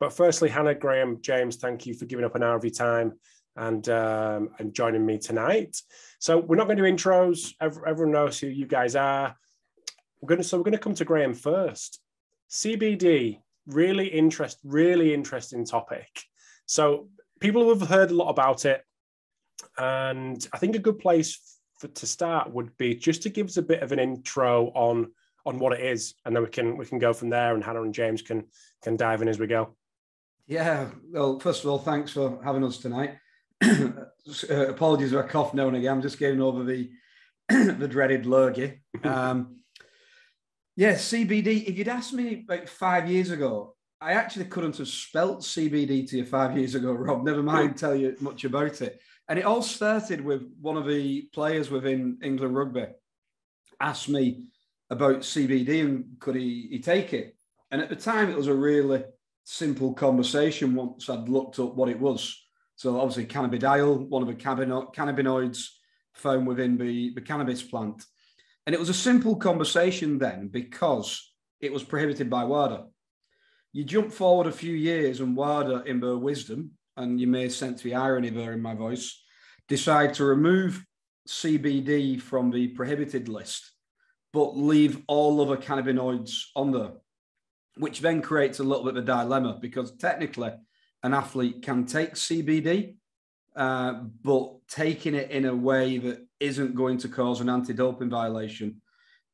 But firstly, Hannah, Graeme, James, thank you for giving up an hour of your time and um, and joining me tonight. So we're not going to do intros. Everyone knows who you guys are. We're going to so we're going to come to Graeme first. CBD, really interest, really interesting topic. So people have heard a lot about it, and I think a good place for, to start would be just to give us a bit of an intro on on what it is, and then we can we can go from there, and Hannah and James can can dive in as we go. Yeah, well, first of all, thanks for having us tonight. uh, apologies for a cough now and again. I'm just getting over the the dreaded lurgy. Um, yeah, CBD. If you'd asked me about five years ago, I actually couldn't have spelt CBD to you five years ago, Rob. Never mind tell you much about it. And it all started with one of the players within England rugby asked me about CBD and could he, he take it? And at the time, it was a really simple conversation once I'd looked up what it was. So obviously cannabidiol, one of the cannabinoids found within the, the cannabis plant. And it was a simple conversation then because it was prohibited by WADA. You jump forward a few years and WADA, in their wisdom, and you may sense the irony there in my voice, decide to remove CBD from the prohibited list, but leave all other cannabinoids on there, which then creates a little bit of a dilemma because technically an athlete can take CBD, uh, but taking it in a way that isn't going to cause an anti doping violation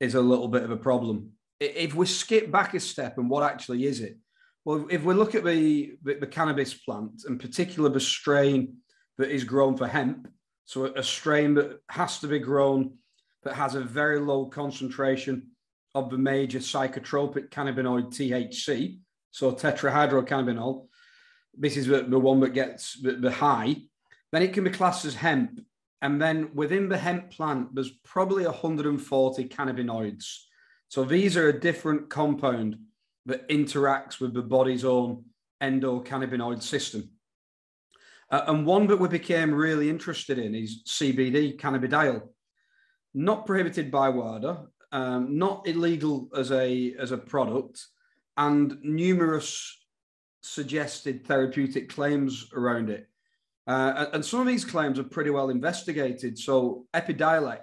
is a little bit of a problem. If we skip back a step and what actually is it? Well, if we look at the, the, the cannabis plant, and particularly the strain that is grown for hemp, so a strain that has to be grown that has a very low concentration of the major psychotropic cannabinoid THC, so tetrahydrocannabinol, this is the, the one that gets the, the high, then it can be classed as hemp. And then within the hemp plant, there's probably 140 cannabinoids. So these are a different compound that interacts with the body's own endocannabinoid system. Uh, and one that we became really interested in is CBD, cannabidiol. Not prohibited by WADA, um, not illegal as a, as a product, and numerous suggested therapeutic claims around it. Uh, and some of these claims are pretty well investigated. So, Epidiolex,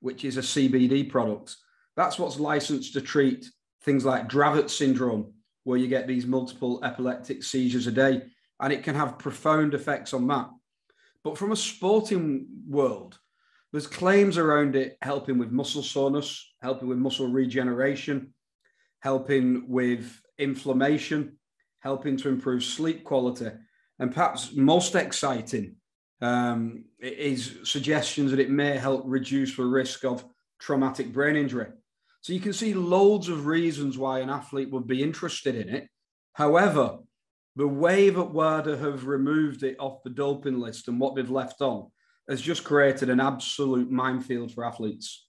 which is a CBD product, that's what's licensed to treat things like Dravet syndrome, where you get these multiple epileptic seizures a day, and it can have profound effects on that. But from a sporting world, there's claims around it helping with muscle soreness, helping with muscle regeneration, helping with inflammation, helping to improve sleep quality. And perhaps most exciting um, is suggestions that it may help reduce the risk of traumatic brain injury. So you can see loads of reasons why an athlete would be interested in it. However, the way that WADA have removed it off the doping list and what they've left on has just created an absolute minefield for athletes.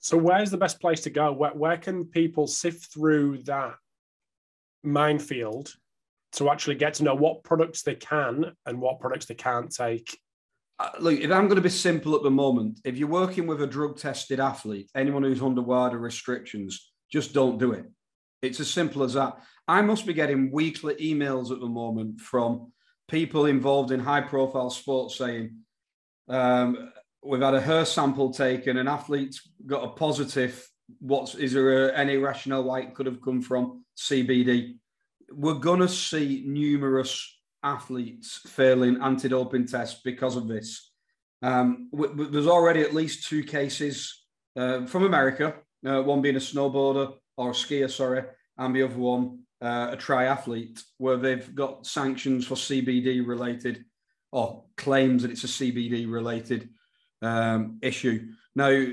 So, where's the best place to go? Where, where can people sift through that minefield to actually get to know what products they can and what products they can't take? Uh, look, if I'm going to be simple at the moment, if you're working with a drug tested athlete, anyone who's under WADA restrictions, just don't do it. It's as simple as that. I must be getting weekly emails at the moment from people involved in high profile sports saying, um, we've had a hair sample taken, an athlete's got a positive. What's is there a, any rationale why it could have come from CBD? We're going to see numerous athletes failing anti-doping tests because of this. Um, w- w- there's already at least two cases uh, from America, uh, one being a snowboarder or a skier, sorry, and the other one uh, a triathlete, where they've got sanctions for CBD related or claims that it's a CBD related um, issue. Now,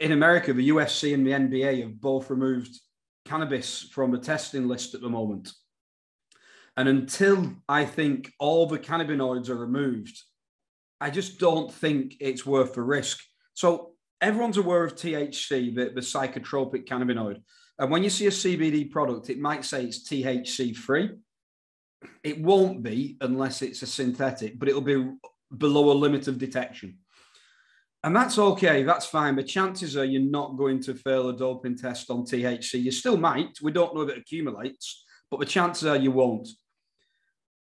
in America, the UFC and the NBA have both removed cannabis from the testing list at the moment. And until I think all the cannabinoids are removed, I just don't think it's worth the risk. So everyone's aware of THC, the, the psychotropic cannabinoid. And when you see a CBD product, it might say it's THC free. It won't be unless it's a synthetic, but it'll be below a limit of detection. And that's okay, that's fine. But chances are you're not going to fail a doping test on THC. You still might. We don't know if it accumulates, but the chances are you won't.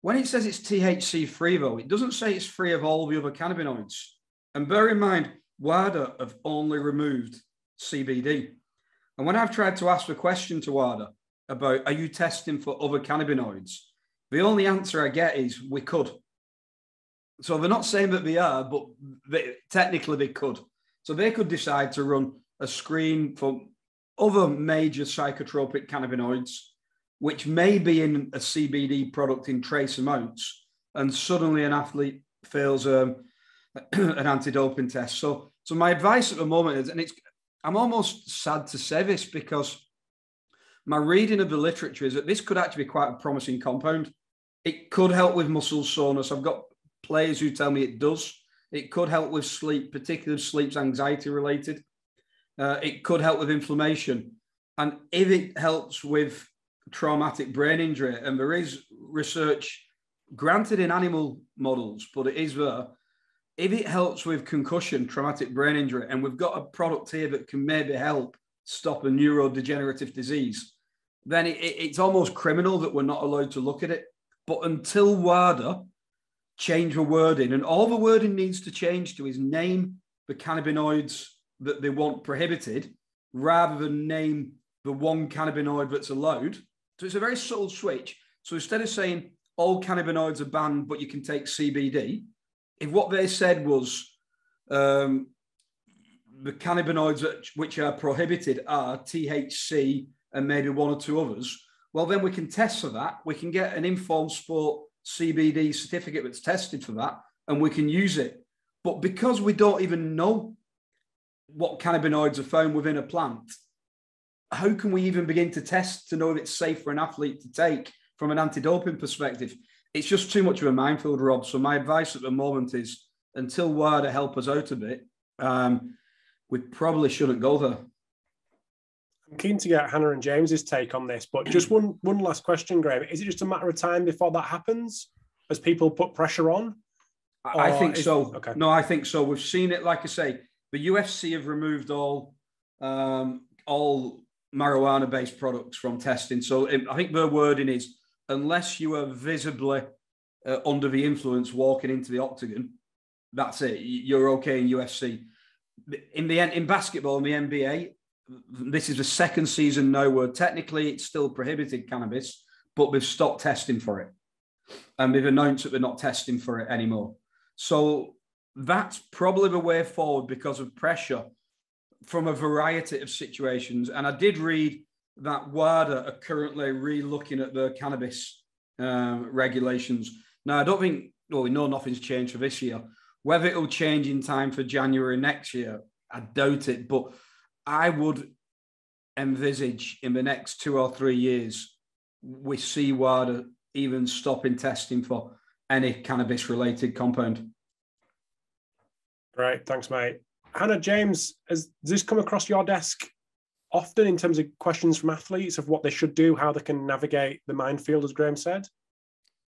When it says it's THC free, though, it doesn't say it's free of all the other cannabinoids. And bear in mind, WADA have only removed CBD. And when I've tried to ask the question to WADA about are you testing for other cannabinoids, the only answer I get is we could. So they're not saying that they are, but they, technically they could. So they could decide to run a screen for other major psychotropic cannabinoids, which may be in a CBD product in trace amounts, and suddenly an athlete fails um, an anti-doping test. So, so my advice at the moment is, and it's, I'm almost sad to say this because my reading of the literature is that this could actually be quite a promising compound. It could help with muscle soreness. I've got players who tell me it does. It could help with sleep, particularly sleep's anxiety related. Uh, it could help with inflammation. And if it helps with traumatic brain injury, and there is research granted in animal models, but it is there. If it helps with concussion, traumatic brain injury, and we've got a product here that can maybe help stop a neurodegenerative disease, then it, it, it's almost criminal that we're not allowed to look at it. But until WADA change the wording, and all the wording needs to change to is name the cannabinoids that they want prohibited rather than name the one cannabinoid that's allowed. So it's a very subtle switch. So instead of saying all cannabinoids are banned, but you can take CBD, if what they said was um, the cannabinoids which are prohibited are THC and maybe one or two others, well, then we can test for that. We can get an informed sport CBD certificate that's tested for that, and we can use it. But because we don't even know what cannabinoids are found within a plant, how can we even begin to test to know if it's safe for an athlete to take from an anti-doping perspective? It's just too much of a minefield, Rob. So my advice at the moment is until WADA help us out a bit, um, we probably shouldn't go there. I'm keen to get Hannah and James's take on this, but just one one last question, Graeme. Is it just a matter of time before that happens as people put pressure on? I think is, so. Okay. No, I think so. We've seen it. Like I say, the UFC have removed all um, all marijuana based products from testing. So I think their wording is unless you are visibly uh, under the influence walking into the octagon, that's it. You're okay in UFC. In the in basketball in the NBA, this is the second season now where technically it's still prohibited cannabis, but they've stopped testing for it. And they've announced that they're not testing for it anymore. So that's probably the way forward because of pressure from a variety of situations. And I did read that WADA are currently re-looking at the cannabis um, regulations. Now, I don't think, well, we know nothing's changed for this year. Whether it'll change in time for January next year, I doubt it. But I would envisage in the next two or three years, we see WADA even stopping testing for any cannabis related compound. Great. Thanks, mate. Hannah, James, has this come across your desk often in terms of questions from athletes of what they should do, how they can navigate the minefield, as Graeme said?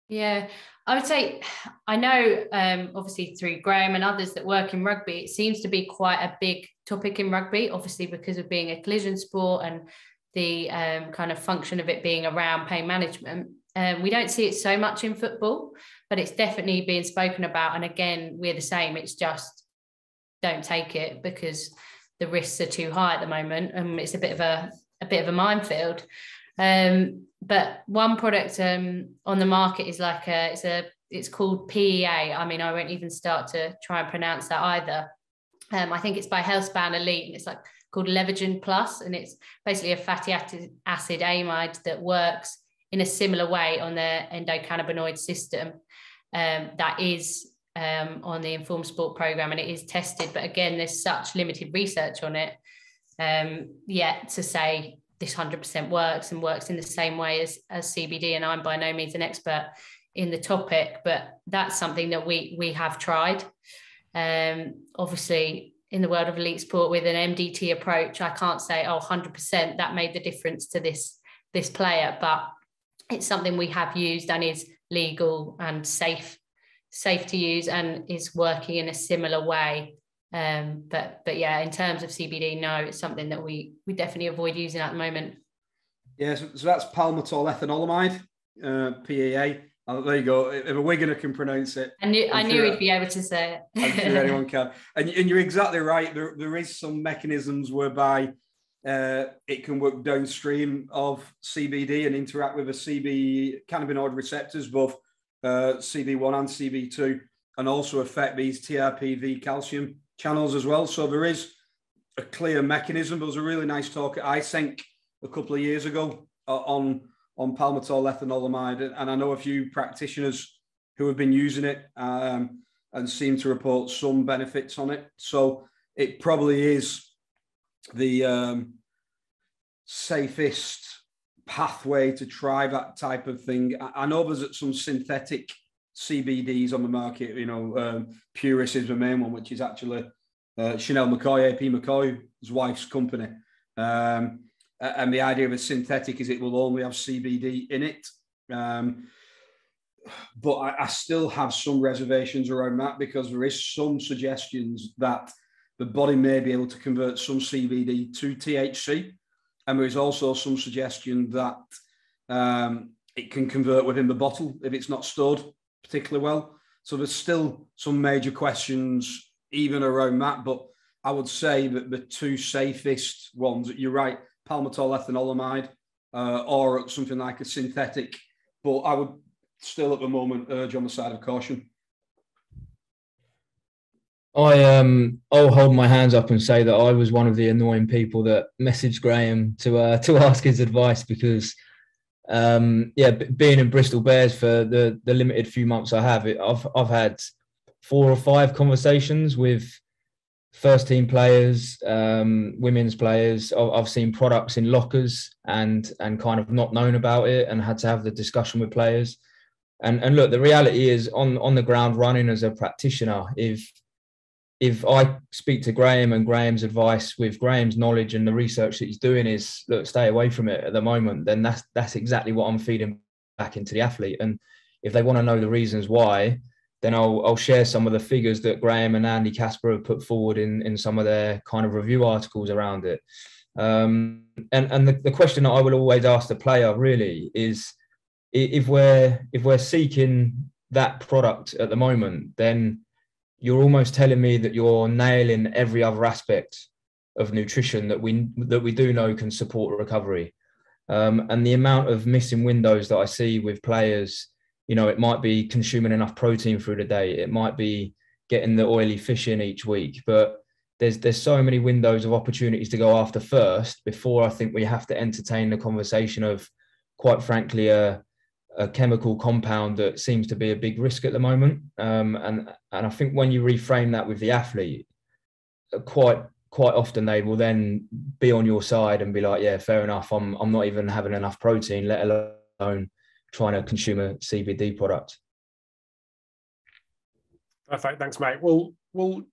Yeah, I would say I know um, obviously through Graeme and others that work in rugby, it seems to be quite a big topic in rugby, obviously because of being a collision sport and the um, kind of function of it being around pain management. Um, we don't see it so much in football, but it's definitely being spoken about. And again, we're the same. It's just don't take it because the risks are too high at the moment, and it's a bit of a a bit of a minefield. Um, but one product um, on the market is like a it's a it's called PEA. I mean, I won't even start to try and pronounce that either. Um, I think it's by Healthspan Elite, and it's like called Levagen Plus, and it's basically a fatty acid amide that works in a similar way on the endocannabinoid system. Um, that is um, on the Informed Sport program, and it is tested. But again, there's such limited research on it um, yet to say this 100% works and works in the same way as, as CBD. And I'm by no means an expert in the topic, but that's something that we we have tried. Um, obviously, in the world of elite sport with an MDT approach, I can't say, oh, 100% that made the difference to this this player, but it's something we have used and is legal and safe safe to use and is working in a similar way Um, but but yeah, in terms of CBD, no, it's something that we we definitely avoid using at the moment. Yeah, so, so that's palmitoyl ethanolamide, uh, PEA. Oh, there you go. If a Wiganer can pronounce it, I knew I'm i knew sure, he'd be able to say it. I'm sure anyone can. And, and you're exactly right. There, there is some mechanisms whereby uh, it can work downstream of CBD and interact with a CB cannabinoid receptors, both uh, CB1 and CB2, and also affect these TRPV calcium channels as well. So there is a clear mechanism. There was a really nice talk at ISENC a couple of years ago uh, on on palmitoyl ethanolamide, and I know a few practitioners who have been using it um, and seem to report some benefits on it. So it probably is the um, safest pathway to try that type of thing. I, know there's some synthetic CBDs on the market. You know, um, Pureis is the main one, which is actually uh, Chanel McCoy, AP McCoy's wife's company. Um, and the idea of a synthetic is it will only have CBD in it. Um, but I, I, still have some reservations around that because there is some suggestions that the body may be able to convert some CBD to THC, and there is also some suggestion that um, it can convert within the bottle if it's not stored particularly well. So there's still some major questions even around that, but I would say that the two safest ones, you're right, palmitoyl ethanolamide uh, or something like a synthetic. But I would still at the moment urge on the side of caution. I um I'll hold my hands up and say that I was one of the annoying people that messaged Graeme to uh, to ask his advice because um yeah being in Bristol Bears for the the limited few months I have it, I've I've had four or five conversations with first team players, um, women's players. I've, I've seen products in lockers and and kind of not known about it and had to have the discussion with players. And and look, the reality is on on the ground running as a practitioner, if if I speak to Graeme and Graeme's advice with Graeme's knowledge and the research that he's doing is look, stay away from it at the moment, then that's that's exactly what I'm feeding back into the athlete. And if they want to know the reasons why, then I'll, I'll share some of the figures that Graeme and Andy Kasper have put forward in, in some of their kind of review articles around it. Um, and and the, the question that I will always ask the player really is if we're if we're seeking that product at the moment, then you're almost telling me that you're nailing every other aspect of nutrition that we that we do know can support recovery. Um, and the amount of missing windows that I see with players you know, it might be consuming enough protein through the day. It might be getting the oily fish in each week. But there's there's so many windows of opportunities to go after first before I think we have to entertain the conversation of, quite frankly, a, a chemical compound that seems to be a big risk at the moment. Um, and and I think when you reframe that with the athlete, uh, quite quite often they will then be on your side and be like, yeah, fair enough. I'm I'm not even having enough protein, let alone trying to consume a CBD product. Perfect. Thanks, mate. We'll we'll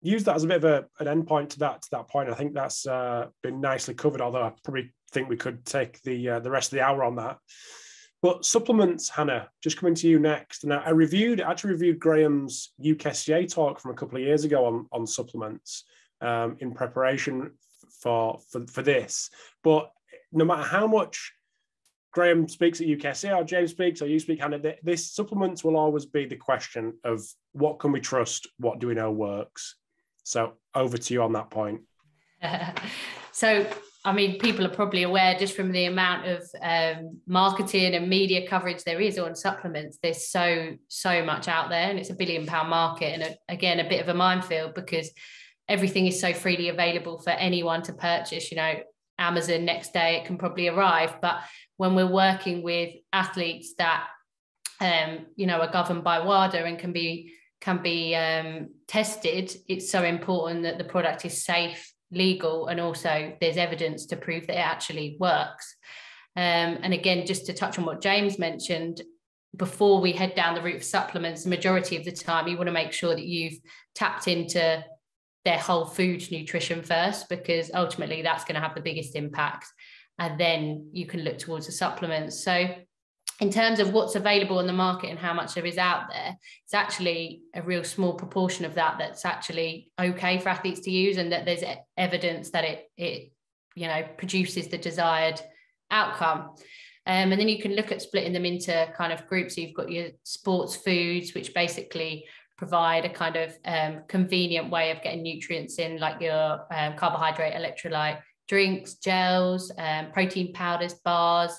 use that as a bit of a, an endpoint to that to that point. I think that's uh, been nicely covered. Although I probably think we could take the uh, the rest of the hour on that. But supplements, Hannah, just coming to you next. Now, I reviewed, actually reviewed Graeme's UKSCA talk from a couple of years ago on, on supplements um, in preparation for, for, for this. But no matter how much Graeme speaks at UKSCA, or James speaks, or you speak, Hannah, this supplements will always be the question of what can we trust, what do we know works. So over to you on that point. so, I mean, people are probably aware just from the amount of um, marketing and media coverage there is on supplements. There's so so much out there, and it's a billion pound market, and a, again, a bit of a minefield because everything is so freely available for anyone to purchase. You know, Amazon next day it can probably arrive, but when we're working with athletes that um, you know are governed by WADA and can be can be um, tested, it's so important that the product is safe, legal, and also there's evidence to prove that it actually works. Um, and again, just to touch on what James mentioned, before we head down the route of supplements, the majority of the time you want to make sure that you've tapped into their whole food nutrition first, because ultimately that's going to have the biggest impact and then you can look towards the supplements. So in terms of what's available in the market and how much there is out there, it's actually a real small proportion of that that's actually okay for athletes to use, and that there's evidence that it it you know produces the desired outcome. Um, and then you can look at splitting them into kind of groups. So you've got your sports foods, which basically provide a kind of um, convenient way of getting nutrients in, like your um, carbohydrate, electrolyte drinks, gels, um, protein powders, bars.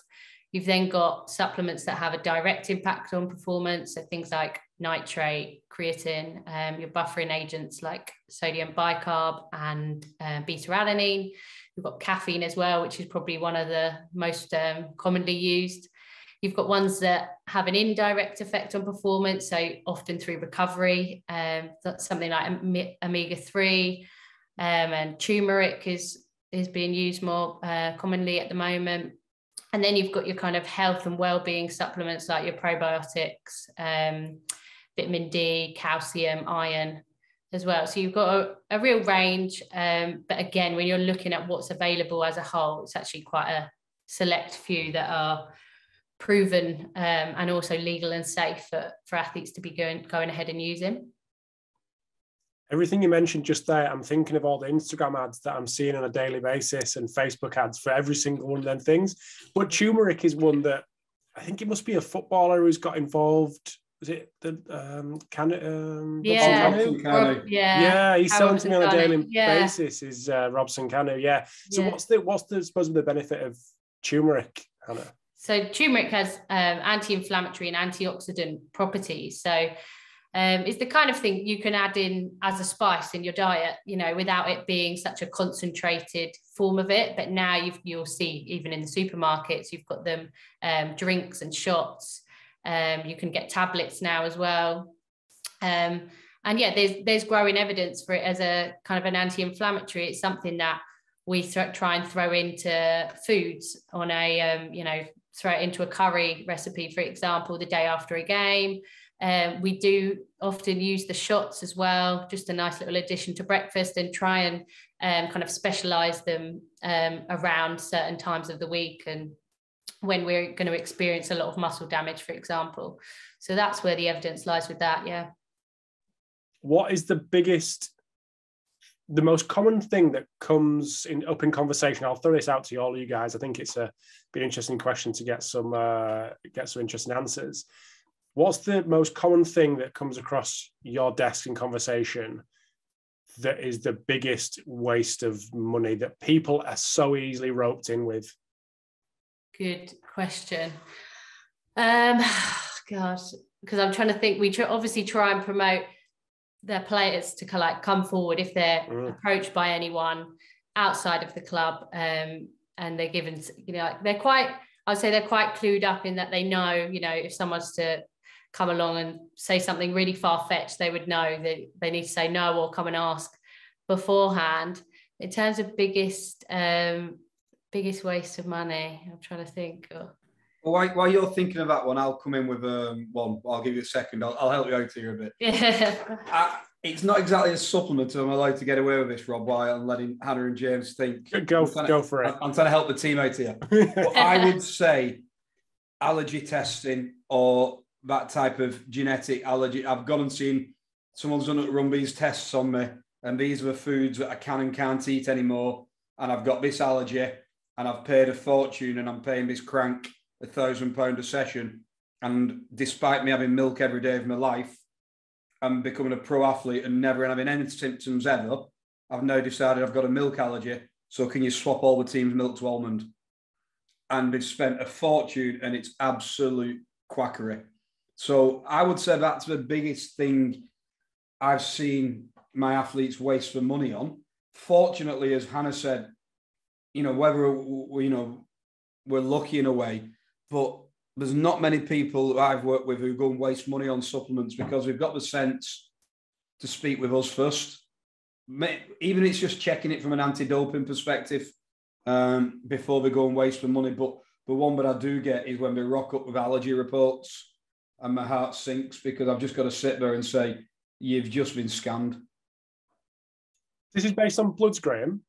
You've then got supplements that have a direct impact on performance. So things like nitrate, creatine, um, your buffering agents like sodium bicarb and uh, beta alanine. You've got caffeine as well, which is probably one of the most um, commonly used. You've got ones that have an indirect effect on performance, so often through recovery. Um, that's something like omega three, um, and turmeric is is being used more uh, commonly at the moment. And then you've got your kind of health and well-being supplements like your probiotics, um, vitamin D, calcium, iron as well. So you've got a, a real range. Um, but again, when you're looking at what's available as a whole, it's actually quite a select few that are proven um, and also legal and safe for, for athletes to be going, going ahead and using everything you mentioned just there, I'm thinking of all the Instagram ads that I'm seeing on a daily basis and Facebook ads for every single one of them things. But turmeric is one that I think it must be a footballer who's got involved. Was it the um, can um, yeah. Rob, yeah yeah he's selling to me on a daily yeah. basis is uh, Robson Kanu yeah so yeah. what's the what's the supposed the benefit of turmeric Hannah so turmeric has um, anti-inflammatory and antioxidant properties so um, is the kind of thing you can add in as a spice in your diet, you know, without it being such a concentrated form of it. But now you've, you'll see, even in the supermarkets, you've got them um, drinks and shots. Um, you can get tablets now as well. Um, and yeah, there's there's growing evidence for it as a kind of an anti-inflammatory. It's something that we th- try and throw into foods on a, um, you know, throw it into a curry recipe, for example, the day after a game. Um, we do often use the shots as well, just a nice little addition to breakfast and try and um, kind of specialize them um, around certain times of the week and when we're going to experience a lot of muscle damage, for example. So that's where the evidence lies with that. Yeah. What is the biggest, the most common thing that comes in up in conversation? I'll throw this out to all of you guys. I think it's a be an interesting question to get some uh, get some interesting answers what's the most common thing that comes across your desk in conversation that is the biggest waste of money that people are so easily roped in with? Good question. Um, God, because I'm trying to think. We tr- obviously try and promote their players to like come forward if they're mm. approached by anyone outside of the club, um, and they're given, you know, they're quite. I'd say they're quite clued up in that they know, you know, if someone's to come along and say something really far fetched, they would know that they need to say no or come and ask beforehand. In terms of biggest um, biggest waste of money, I'm trying to think. Oh. Well, while, while, you're thinking of that one, I'll come in with um, one. I'll give you a second. I'll, I'll help you out here a bit. Yeah. I, it's not exactly a supplement, so I'm allowed to get away with this, Rob, while I'm letting Hannah and James think. Go, go for it. I'm trying to help the team out here. I would say allergy testing or that type of genetic allergy. I've gone and seen someone's done run these tests on me, and these are the foods that I can and can't eat anymore. And I've got this allergy, and I've paid a fortune, and I'm paying this crank a thousand pound a session. And despite me having milk every day of my life, I'm becoming a pro athlete and never having any symptoms ever. I've now decided I've got a milk allergy. So can you swap all the team's milk to almond? And they've spent a fortune, and it's absolute quackery. So I would say that's the biggest thing I've seen my athletes waste the money on. Fortunately, as Hannah said, you know, whether we, you know, we're lucky in a way, but there's not many people that I've worked with who go and waste money on supplements because we've got the sense to speak with us first. Even it's just checking it from an anti-doping perspective um, before they go and waste the money. But the one that I do get is when they rock up with allergy reports and my heart sinks because I've just got to sit there and say, you've just been scammed. This is based on bloods, Graeme?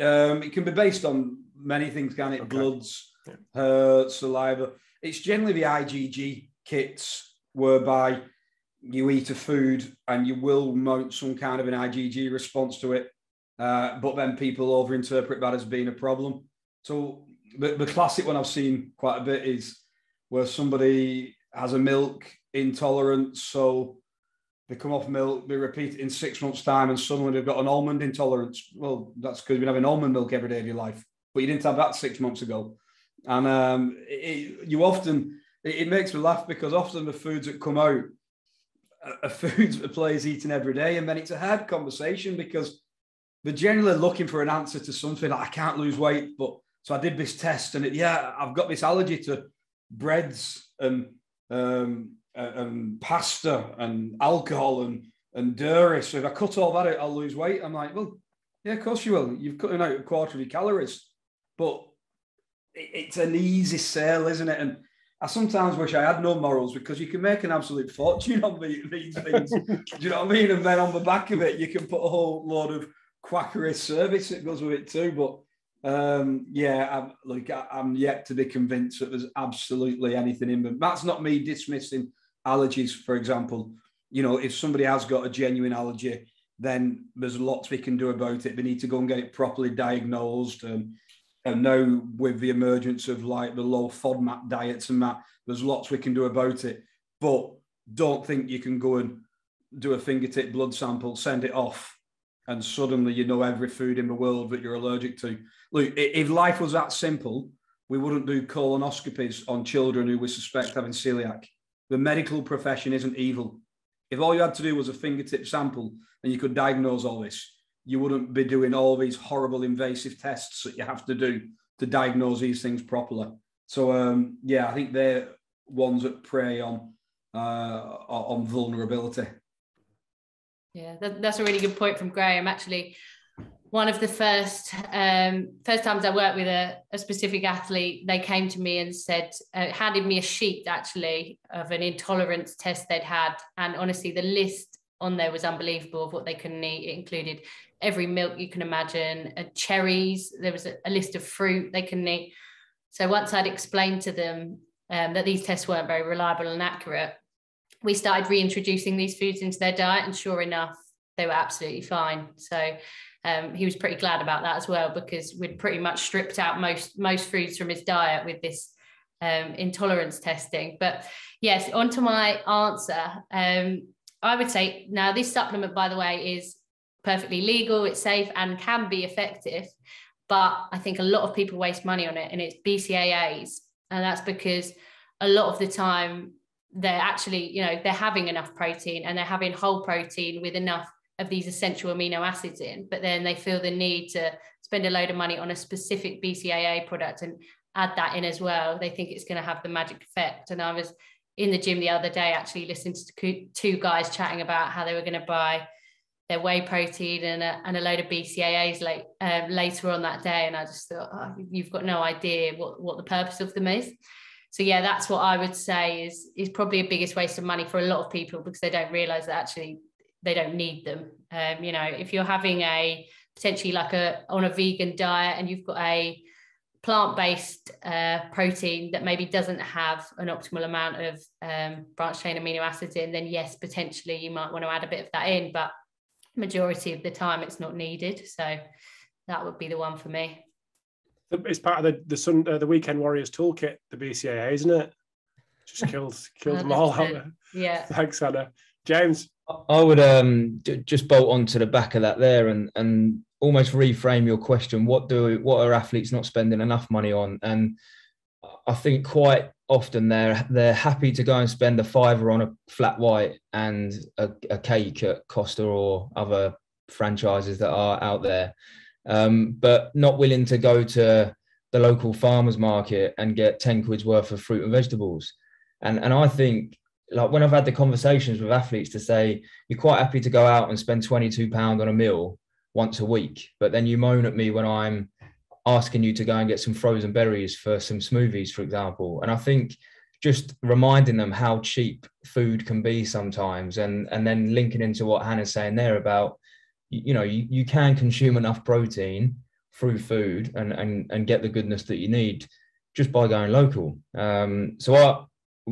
Um, it can be based on many things, can it? Okay. Bloods, yeah. uh, saliva. it's generally the IgG kits whereby you eat a food and you will mount some kind of an IgG response to it, uh, but then people overinterpret that as being a problem. So the, the classic one I've seen quite a bit is where somebody has a milk intolerance, so they come off milk, they repeat it in six months' time, and suddenly they've got an almond intolerance. Well, that's because you've been having almond milk every day of your life, but you didn't have that six months ago. And um, it, you often, it, it, makes me laugh because often the foods that come out are foods that players eating every day. And then it's a hard conversation because they're generally looking for an answer to something like, I can't lose weight, but so I did this test and it, yeah, I've got this allergy to breads and um, and pasta and alcohol and and dairy. So if I cut all that out, I'll lose weight. I'm like, well, yeah, of course you will. You've cutting out a quarter of your calories, but it's an easy sale, isn't it? And I sometimes wish I had no morals because you can make an absolute fortune on these things. Do you know what I mean? And then on the back of it, you can put a whole load of quackery service that goes with it too. But um, yeah, I'm, like I'm yet to be convinced that there's absolutely anything in them. That's not me dismissing allergies, for example. You know, if somebody has got a genuine allergy, then there's lots we can do about it. They need to go and get it properly diagnosed. Um, and now with the emergence of like the low FODMAP diets and that, there's lots we can do about it. But don't think you can go and do a fingertip blood sample, send it off, and suddenly you know every food in the world that you're allergic to. Look, if life was that simple, we wouldn't do colonoscopies on children who we suspect having celiac. The medical profession isn't evil. If all you had to do was a fingertip sample and you could diagnose all this, you wouldn't be doing all these horrible invasive tests that you have to do to diagnose these things properly. So um, yeah, I think they're ones that prey on uh, on vulnerability. Yeah, that, that's a really good point from Graeme. Actually, one of the first um, first times I worked with a, a, specific athlete, they came to me and said, uh, handed me a sheet actually of an intolerance test they'd had, and honestly, the list on there was unbelievable of what they couldn't eat. It included every milk you can imagine, uh, cherries. There was a, a, list of fruit they couldn't eat. So once I'd explained to them um, that these tests weren't very reliable and accurate, we started reintroducing these foods into their diet, and sure enough, they were absolutely fine. So um, he was pretty glad about that as well because we'd pretty much stripped out most most foods from his diet with this um, intolerance testing. But yes, onto my answer. Um, I would say now this supplement, by the way, is perfectly legal, it's safe, and can be effective. But I think a lot of people waste money on it, and it's BCAAs, and that's because a lot of the time they're actually, you know, they're having enough protein and they're having whole protein with enough of these essential amino acids in, but then they feel the need to spend a load of money on a specific BCAA product and add that in as well. They think it's going to have the magic effect. And I was in the gym the other day actually listening to two guys chatting about how they were going to buy their whey protein and a, and a load of BCAAs late, um, later on that day. And I just thought, oh, you've got no idea what, what the purpose of them is. So yeah, that's what I would say is is probably a biggest waste of money for a lot of people because they don't realize that actually they don't need them. Um, you know, if you're having a potentially like a on a vegan diet and you've got a plant-based uh, protein that maybe doesn't have an optimal amount of um, branch chain amino acids in, then yes, potentially you might want to add a bit of that in, but majority of the time it's not needed. So that would be the one for me. It's part of the the sun uh, the weekend warriors toolkit, the BCAA, isn't it? Just killed killed them all out. Yeah. Thanks, Anna. James. I would um just bolt onto the back of that there and and almost reframe your question. What do what are athletes not spending enough money on? And I think quite often they're they're happy to go and spend a fiver on a flat white and a, a cake at Costa or other franchises that are out there, um, but not willing to go to the local farmers market and get ten quid's worth of fruit and vegetables. And and I think like when I've had the conversations with athletes to say you're quite happy to go out and spend 22 pound on a meal once a week, but then you moan at me when I'm asking you to go and get some frozen berries for some smoothies, for example. And I think just reminding them how cheap food can be sometimes, and and then linking into what Hannah's saying there about you know you, you can consume enough protein through food and and and get the goodness that you need just by going local. Um, so I,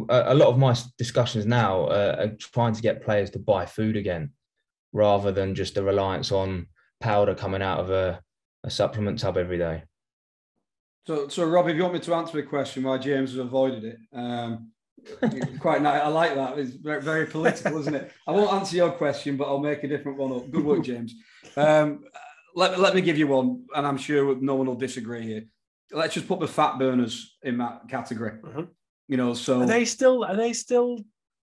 a lot of my discussions now are trying to get players to buy food again, rather than just a reliance on powder coming out of a, a supplement tub every day. So, so Rob, if you want me to answer the question why James has avoided it, um, quite nice. I like that. It's very, very political, isn't it? I won't answer your question, but I'll make a different one up. Good work, James. Um, let, let me give you one, and I'm sure no one will disagree here. Let's just put the fat burners in that category. Mm-hmm. You know, so are they still? Are they still?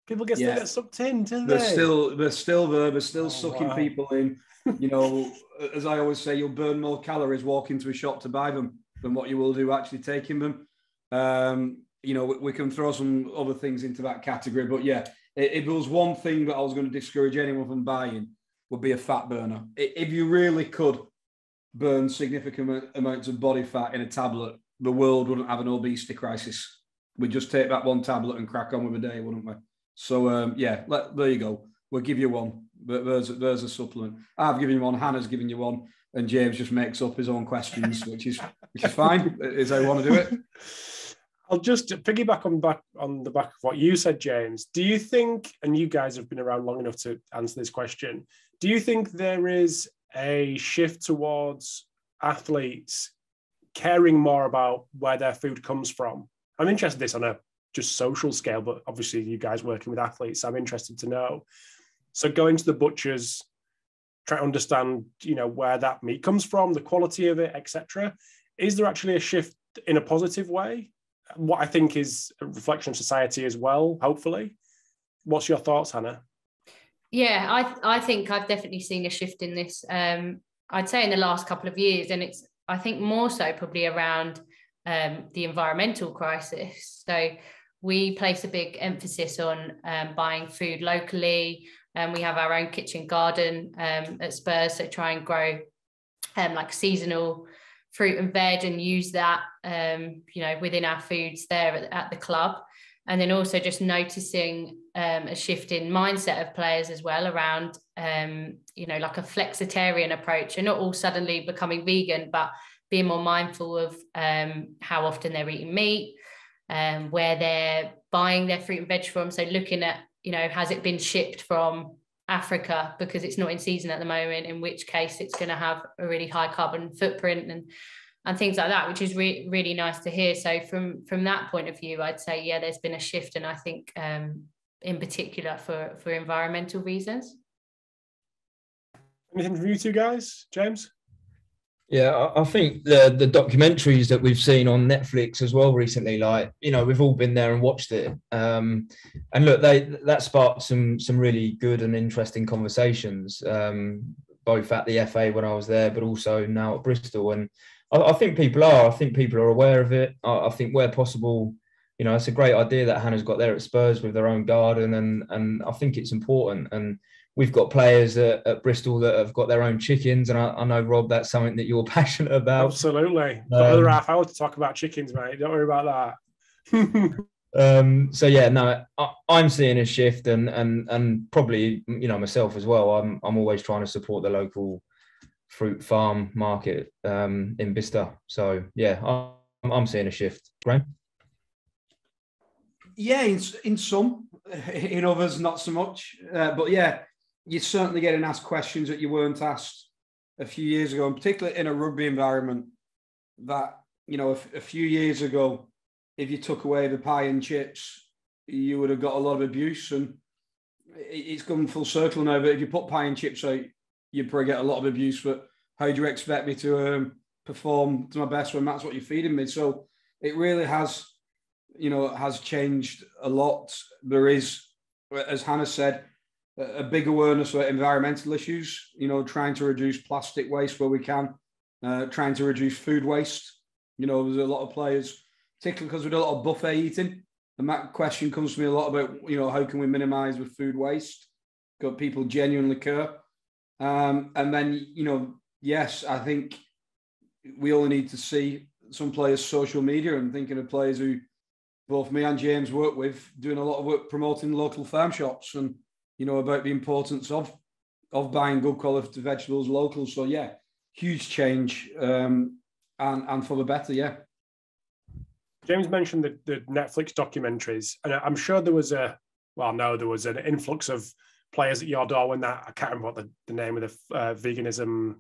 People get, yeah. get sucked in, do they're they? Still, they're still there. They're still oh, sucking wow. people in. You know, as I always say, you'll burn more calories walking to a shop to buy them than what you will do actually taking them. Um, you know, we, we, can throw some other things into that category, but yeah, if there was one thing that I was going to discourage anyone from buying, would be a fat burner. If you really could burn significant amounts of body fat in a tablet, the world wouldn't have an obesity crisis. We'd just take that one tablet and crack on with a day, wouldn't we? So um, yeah, let, there you go. We'll give you one. But there's there's a supplement. I've given you one. Hannah's given you one, and James just makes up his own questions, which is which is fine. is how I want to do it. I'll just piggyback on back on the back of what you said, James. Do you think, and you guys have been around long enough to answer this question, do you think there is a shift towards athletes caring more about where their food comes from? I'm interested in this on a just social scale, but obviously you guys working with athletes, I'm interested to know. So going to the butchers, try to understand, you know, where that meat comes from, the quality of it, etc. Is there actually a shift in a positive way? What I think is a reflection of society as well, hopefully. What's your thoughts, Hannah? Yeah, I I think I've definitely seen a shift in this. Um, I'd say in the last couple of years, and it's I think more so probably around um, the environmental crisis. So we place a big emphasis on um, buying food locally, and we have our own kitchen garden um, at Spurs, so try and grow um, like seasonal fruit and veg and use that um, you know within our foods there at, at the club. And then also just noticing um, a shift in mindset of players as well around um, you know like a flexitarian approach and not all suddenly becoming vegan but being more mindful of um, how often they're eating meat um, where they're buying their fruit and veg from. So looking at you know has it been shipped from africa because it's not in season at the moment in which case it's going to have a really high carbon footprint and and things like that, which is re- really nice to hear. So from from that point of view, I'd say yeah, there's been a shift, and I think um, in particular for for environmental reasons. Anything from you two guys, James? Yeah, I think the the documentaries that we've seen on Netflix as well recently, like you know, we've all been there and watched it. Um, and look, they that sparked some some really good and interesting conversations, um, both at the FA when I was there, but also now at Bristol. And I, I think people are. I think people are aware of it. I, I, think where possible, you know, it's a great idea that Hannah's got there at Spurs with their own garden, and and I think it's important. And we've got players at, at Bristol that have got their own chickens, and I, I, know Rob, that's something that you're passionate about. Absolutely. Um, another half hour to talk about chickens, mate. Don't worry about that. um, so yeah, no, I, am seeing a shift, and and and probably you know myself as well. I'm I'm always trying to support the local fruit farm market um, in Bicester. So yeah, I'm, I'm seeing a shift. Graeme? Yeah, in, in some, in others not so much. Uh, but yeah, you're certainly getting asked questions that you weren't asked a few years ago, and particularly in a rugby environment. That you know, a, a few years ago, if you took away the pie and chips, you would have got a lot of abuse, and it's gone full circle now. But if you put pie and chips out, you'd probably get a lot of abuse. But how do you expect me to um, perform to my best when that's what you're feeding me? So it really has, you know, has changed a lot. There is, as Hannah said, a big awareness of environmental issues. You know, trying to reduce plastic waste where we can, uh, trying to reduce food waste. You know, there's a lot of players, particularly because we do a lot of buffet eating. And that question comes to me a lot about, you know, how can we minimize with food waste? Got people genuinely care. Um, and then, you know, yes, I think we only need to see some players' social media and thinking of players who both me and James work with, doing a lot of work promoting local farm shops and you know about the importance of of buying good quality vegetables local. So yeah, huge change um, and and for the better. Yeah. James mentioned the, the Netflix documentaries, and I'm sure there was a well, no, there was an influx of players at your door when that I can't remember what the, the name of the uh, veganism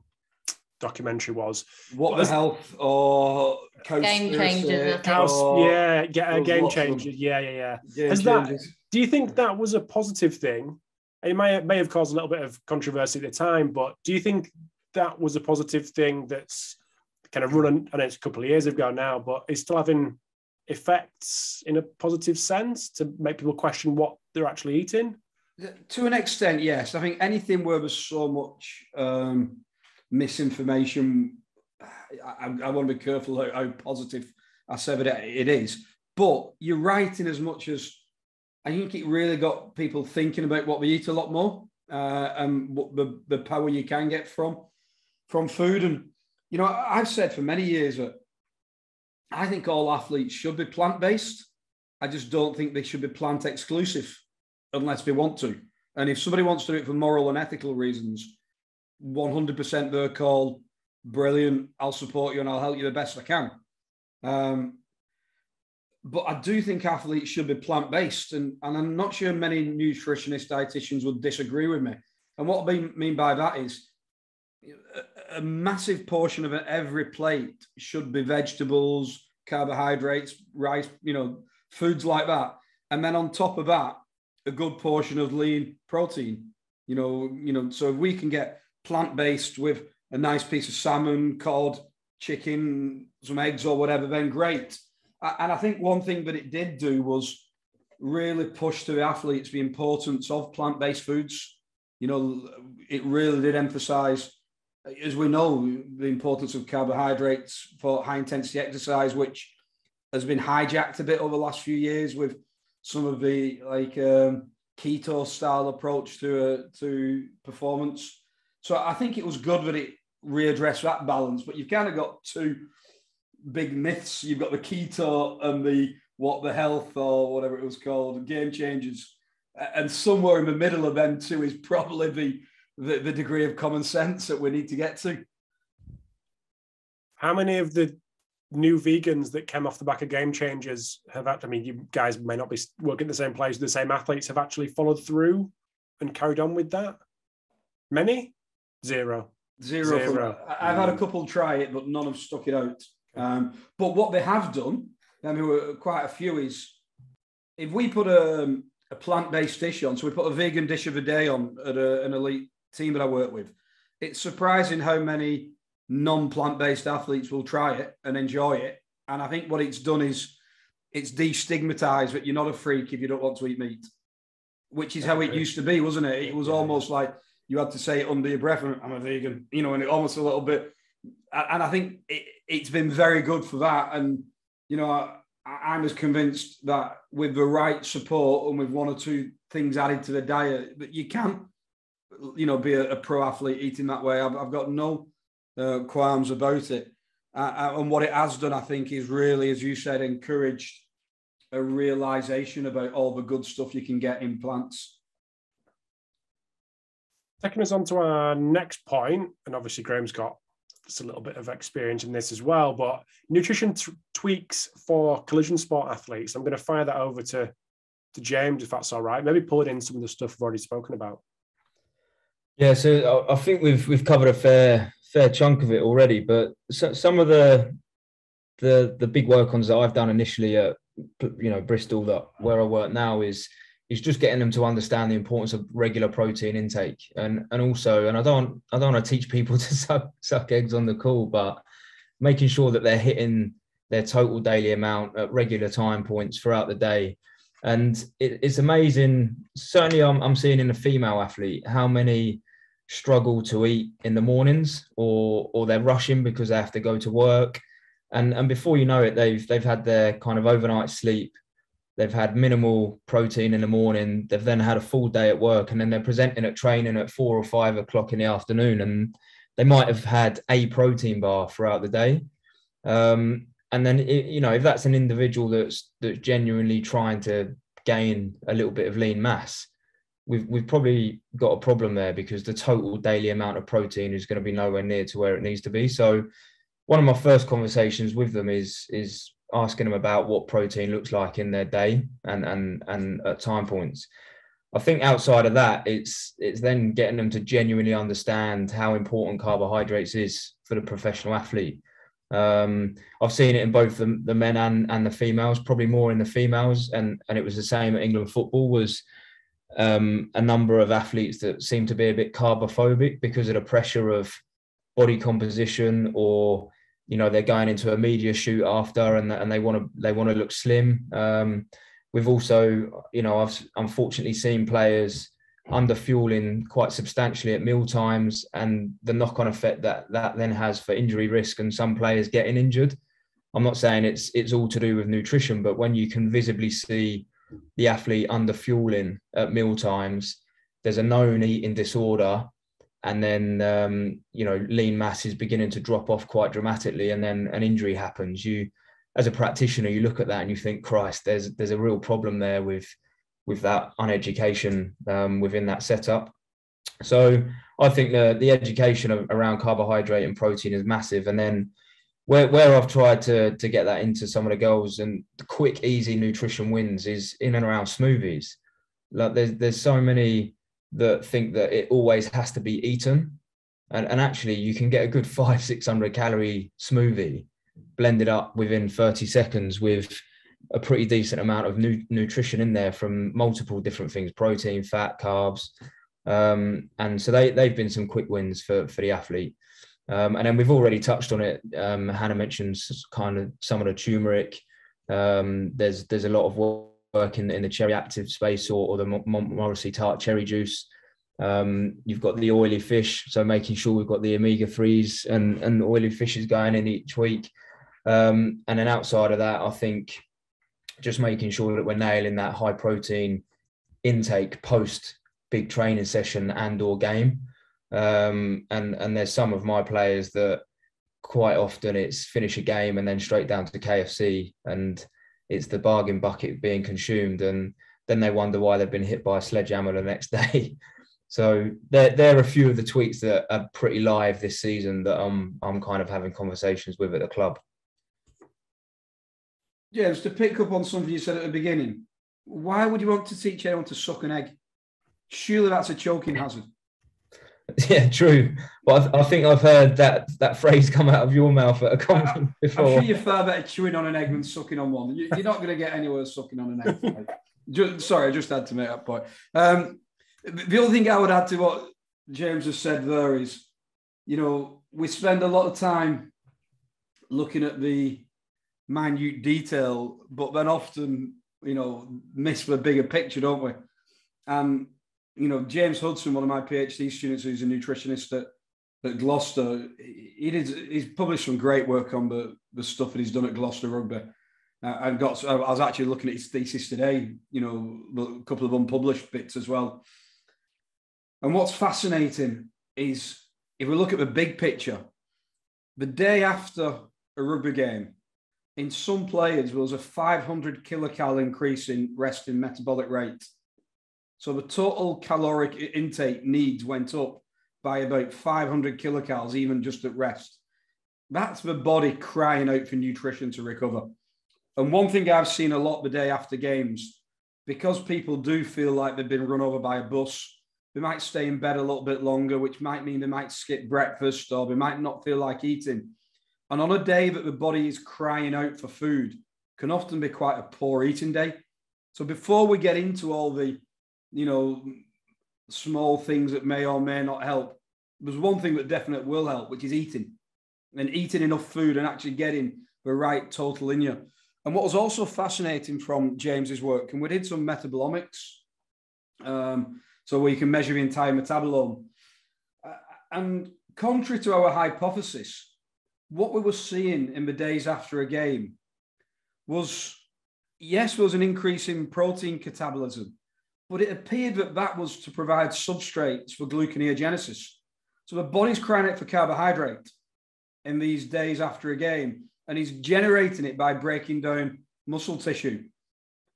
documentary was. What the health or game changers? yeah, get, uh, game changers. Yeah, yeah, yeah. Game Has that, do you think that was a positive thing? It may may have caused a little bit of controversy at the time, but do you think that was a positive thing that's kind of run? And it's a couple of years ago now, but it's still having effects in a positive sense to make people question what they're actually eating. To an extent, yes. I think anything where there's so much um, misinformation, I, I, want to be careful how, how positive I say that it is. But you're right in as much as I think it really got people thinking about what we eat a lot more uh, and what the, the power you can get from from food. And you know, I've said for many years that I think all athletes should be plant based. I just don't think they should be plant exclusive unless they want to. And if somebody wants to do it for moral and ethical reasons, 100% they're called brilliant. I'll support you and I'll help you the best I can. Um, but I do think athletes should be plant based. And, and I'm not sure many nutritionists, dietitians would disagree with me. And what I mean by that is a, a massive portion of every plate should be vegetables, carbohydrates, rice, you know, foods like that. And then on top of that, a good portion of lean protein. You know, you know, so if we can get plant-based with a nice piece of salmon, cod, chicken, some eggs or whatever, then great. And I think one thing that it did do was really push to the athletes the importance of plant-based foods. You know, it really did emphasize, as we know, the importance of carbohydrates for high intensity exercise, which has been hijacked a bit over the last few years with some of the like um, keto style approach to uh, to performance. So I think it was good that it readdressed that balance. But you've kind of got two big myths. You've got the keto and the what the health or whatever it was called, game changers. And somewhere in the middle of them two is probably the, the, the degree of common sense that we need to get to. How many of the new vegans that came off the back of game changers have actually, I mean, you guys may not be working at the same place, the same athletes have actually followed through and carried on with that? Many? Zero. Zero. Zero. I've had a mm. couple try it, but none have stuck it out. Um, but what they have done, I mean, quite a few, is if we put a, a plant based dish on, so we put a vegan dish of a day on at a, an elite team that I work with, it's surprising how many non plant based athletes will try it and enjoy it. And I think what it's done is it's destigmatized that you're not a freak if you don't want to eat meat, which is how it used to be, wasn't it? It was almost like you had to say it under your breath, I'm a vegan, you know, and it almost a little bit. And I think it, it's been very good for that. And, you know, I, I'm as convinced that with the right support and with one or two things added to the diet, that you can, you know, be a, a pro athlete eating that way. I've, I've got no uh, qualms about it. Uh, uh, and what it has done, I think, is really, as you said, encouraged a realization about all the good stuff you can get in plants. Taking us on to our next point, and obviously Graeme's got a little bit of experience in this as well, but nutrition t- tweaks for collision sport athletes. I'm going to fire that over to, to James, if that's all right. Maybe pull it in some of the stuff we've already spoken about. Yeah, so I think we've we've covered a fair fair chunk of it already, but so, some of the the the big work ons that I've done initially at you know Bristol that where I work now is is just getting them to understand the importance of regular protein intake and and also and I don't I don't want to teach people to suck suck eggs on the call, but making sure that they're hitting their total daily amount at regular time points throughout the day. And it, it's amazing. Certainly, I'm, I'm seeing in a female athlete how many struggle to eat in the mornings or or they're rushing because they have to go to work and and before you know it they've they've had their kind of overnight sleep they've had minimal protein in the morning they've then had a full day at work and then they're presenting at training at four or five o'clock in the afternoon and they might have had a protein bar throughout the day um, and then it, you know if that's an individual that's that's genuinely trying to gain a little bit of lean mass we've we've probably got a problem there because the total daily amount of protein is going to be nowhere near to where it needs to be. So one of my first conversations with them is is asking them about what protein looks like in their day and and and at time points. I think outside of that, it's it's then getting them to genuinely understand how important carbohydrates is for the professional athlete. Um, I've seen it in both the, the men and, and the females, probably more in the females, and and it was the same at England football. Was um, a number of athletes that seem to be a bit carbophobic because of the pressure of body composition or you know they're going into a media shoot after and, and they want to they want to look slim. Um, we've also you know i've unfortunately seen players under fueling quite substantially at meal times and the knock-on effect that that then has for injury risk and some players getting injured. I'm not saying it's it's all to do with nutrition but when you can visibly see the athlete under fueling at meal times there's a known eating disorder and then um, you know lean mass is beginning to drop off quite dramatically and then an injury happens you as a practitioner you look at that and you think christ there's there's a real problem there with with that uneducation um, within that setup so i think the the education of, around carbohydrate and protein is massive and then where, where I've tried to to get that into some of the goals and the quick, easy nutrition wins is in and around smoothies. Like there's there's so many that think that it always has to be eaten. And, and actually, you can get a good five, 600 calorie smoothie blended up within 30 seconds with a pretty decent amount of nu- nutrition in there from multiple different things protein, fat, carbs. Um, and so they, they've been some quick wins for, for the athlete. Um, and then we've already touched on it. Um, Hannah mentions kind of some of the turmeric. Um, there's there's a lot of work in, in the cherry active space or, or the Montmorency tart cherry juice. Um, you've got the oily fish, so making sure we've got the omega threes and and oily fishes going in each week. Um, and then outside of that, I think just making sure that we're nailing that high protein intake post big training session and or game. Um, and and there's some of my players that quite often it's finish a game and then straight down to KFC and it's the bargain bucket being consumed and then they wonder why they've been hit by a sledgehammer the next day. So there, there are a few of the tweets that are pretty live this season that I'm I'm kind of having conversations with at the club. James, to pick up on something you said at the beginning, why would you want to teach anyone to suck an egg? Surely that's a choking hazard. Yeah, true. But I, I, think I've heard that that phrase come out of your mouth at a conference before. I'm sure you're far better chewing on an egg than sucking on one. You, are not going to get anywhere sucking on an egg. just, sorry, I just had to make that point. Um, the other thing I would add to what James has said there is, you know, we spend a lot of time looking at the minute detail, but then often, you know, miss the bigger picture, don't we? And you know, James Hudson, one of my PhD students who's a nutritionist at, at Gloucester, he did, he's published some great work on the, the stuff that he's done at Gloucester Rugby. Uh, I've got, I was actually looking at his thesis today, you know, a couple of unpublished bits as well. And what's fascinating is if we look at the big picture, the day after a rugby game, in some players, there was a 500 kilocal increase in resting metabolic rate so the total caloric intake needs went up by about 500 kilocalories, even just at rest. That's the body crying out for nutrition to recover. And one thing I've seen a lot the day after games, because people do feel like they've been run over by a bus, they might stay in bed a little bit longer, which might mean they might skip breakfast or they might not feel like eating. And on a day that the body is crying out for food, can often be quite a poor eating day. So before we get into all the you know, small things that may or may not help. There's one thing that definitely will help, which is eating and eating enough food and actually getting the right total in you. And what was also fascinating from James's work, and we did some metabolomics, um, so we can measure the entire metabolome. Uh, and contrary to our hypothesis, what we were seeing in the days after a game was yes, there was an increase in protein catabolism, but it appeared that that was to provide substrates for gluconeogenesis. So the body's crying out for carbohydrate in these days after a game, and he's generating it by breaking down muscle tissue.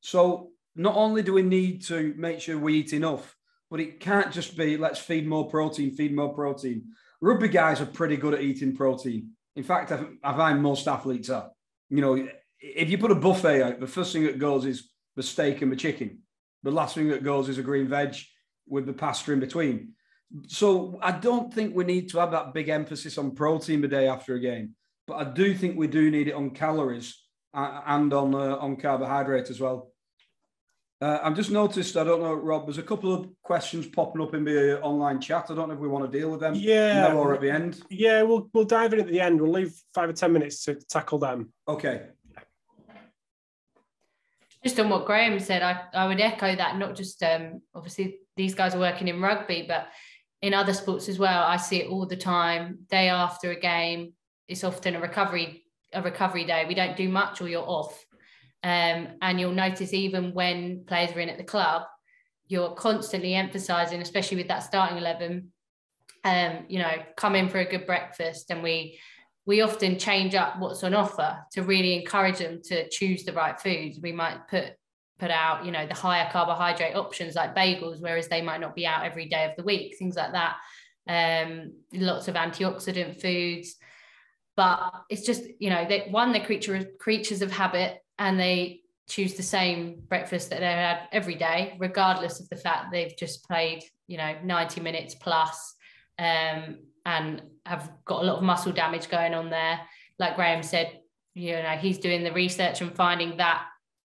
So not only do we need to make sure we eat enough, but it can't just be let's feed more protein, feed more protein. Rugby guys are pretty good at eating protein. In fact, I, find most athletes are. You know, if you put a buffet out, the first thing that goes is the steak and the chicken. The last thing that goes is a green veg with the pasta in between. So I don't think we need to have that big emphasis on protein the day after a game, but I do think we do need it on calories uh, and on uh, on carbohydrate as well. Uh, I've just noticed, I don't know, Rob, there's a couple of questions popping up in the online chat. I don't know if we want to deal with them yeah, now or at the end. Yeah, we'll we'll dive in at the end. We'll leave five or ten minutes to tackle them. Okay. Just on what Graeme said, I, I would echo that. Not just um, obviously these guys are working in rugby, but in other sports as well. I see it all the time. Day after a game, it's often a recovery a recovery day. We don't do much, or you're off. Um, and you'll notice even when players are in at the club, you're constantly emphasizing, especially with that starting 11, um, you know, come in for a good breakfast. And we, we often change up what's on offer to really encourage them to choose the right foods. We might put put out, you know, the higher carbohydrate options like bagels, whereas they might not be out every day of the week, things like that. Um, lots of antioxidant foods. But it's just, you know, they one, the creature creatures of habit and they choose the same breakfast that they had every day, regardless of the fact they've just played, you know, 90 minutes plus, um, and have got a lot of muscle damage going on there. Like Graeme said, you know, he's doing the research and finding that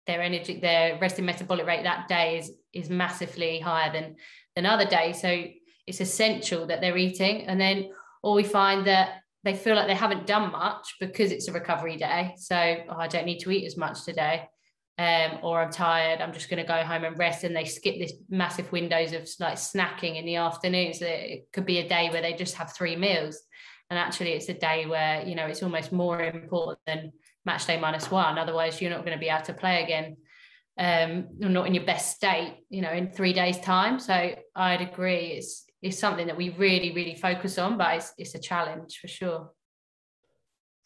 their energy, their resting metabolic rate that day is is massively higher than than other days. So it's essential that they're eating. And then or we find that they feel like they haven't done much because it's a recovery day. So oh, I don't need to eat as much today. Um, or I'm tired, I'm just going to go home and rest. And they skip this massive windows of like snacking in the afternoon. So it could be a day where they just have three meals. And actually, it's a day where, you know, it's almost more important than match day minus one. Otherwise, you're not going to be able to play again. Um, you're not in your best state, you know, in three days' time. So I'd agree. It's it's something that we really, really focus on, but it's, it's a challenge for sure.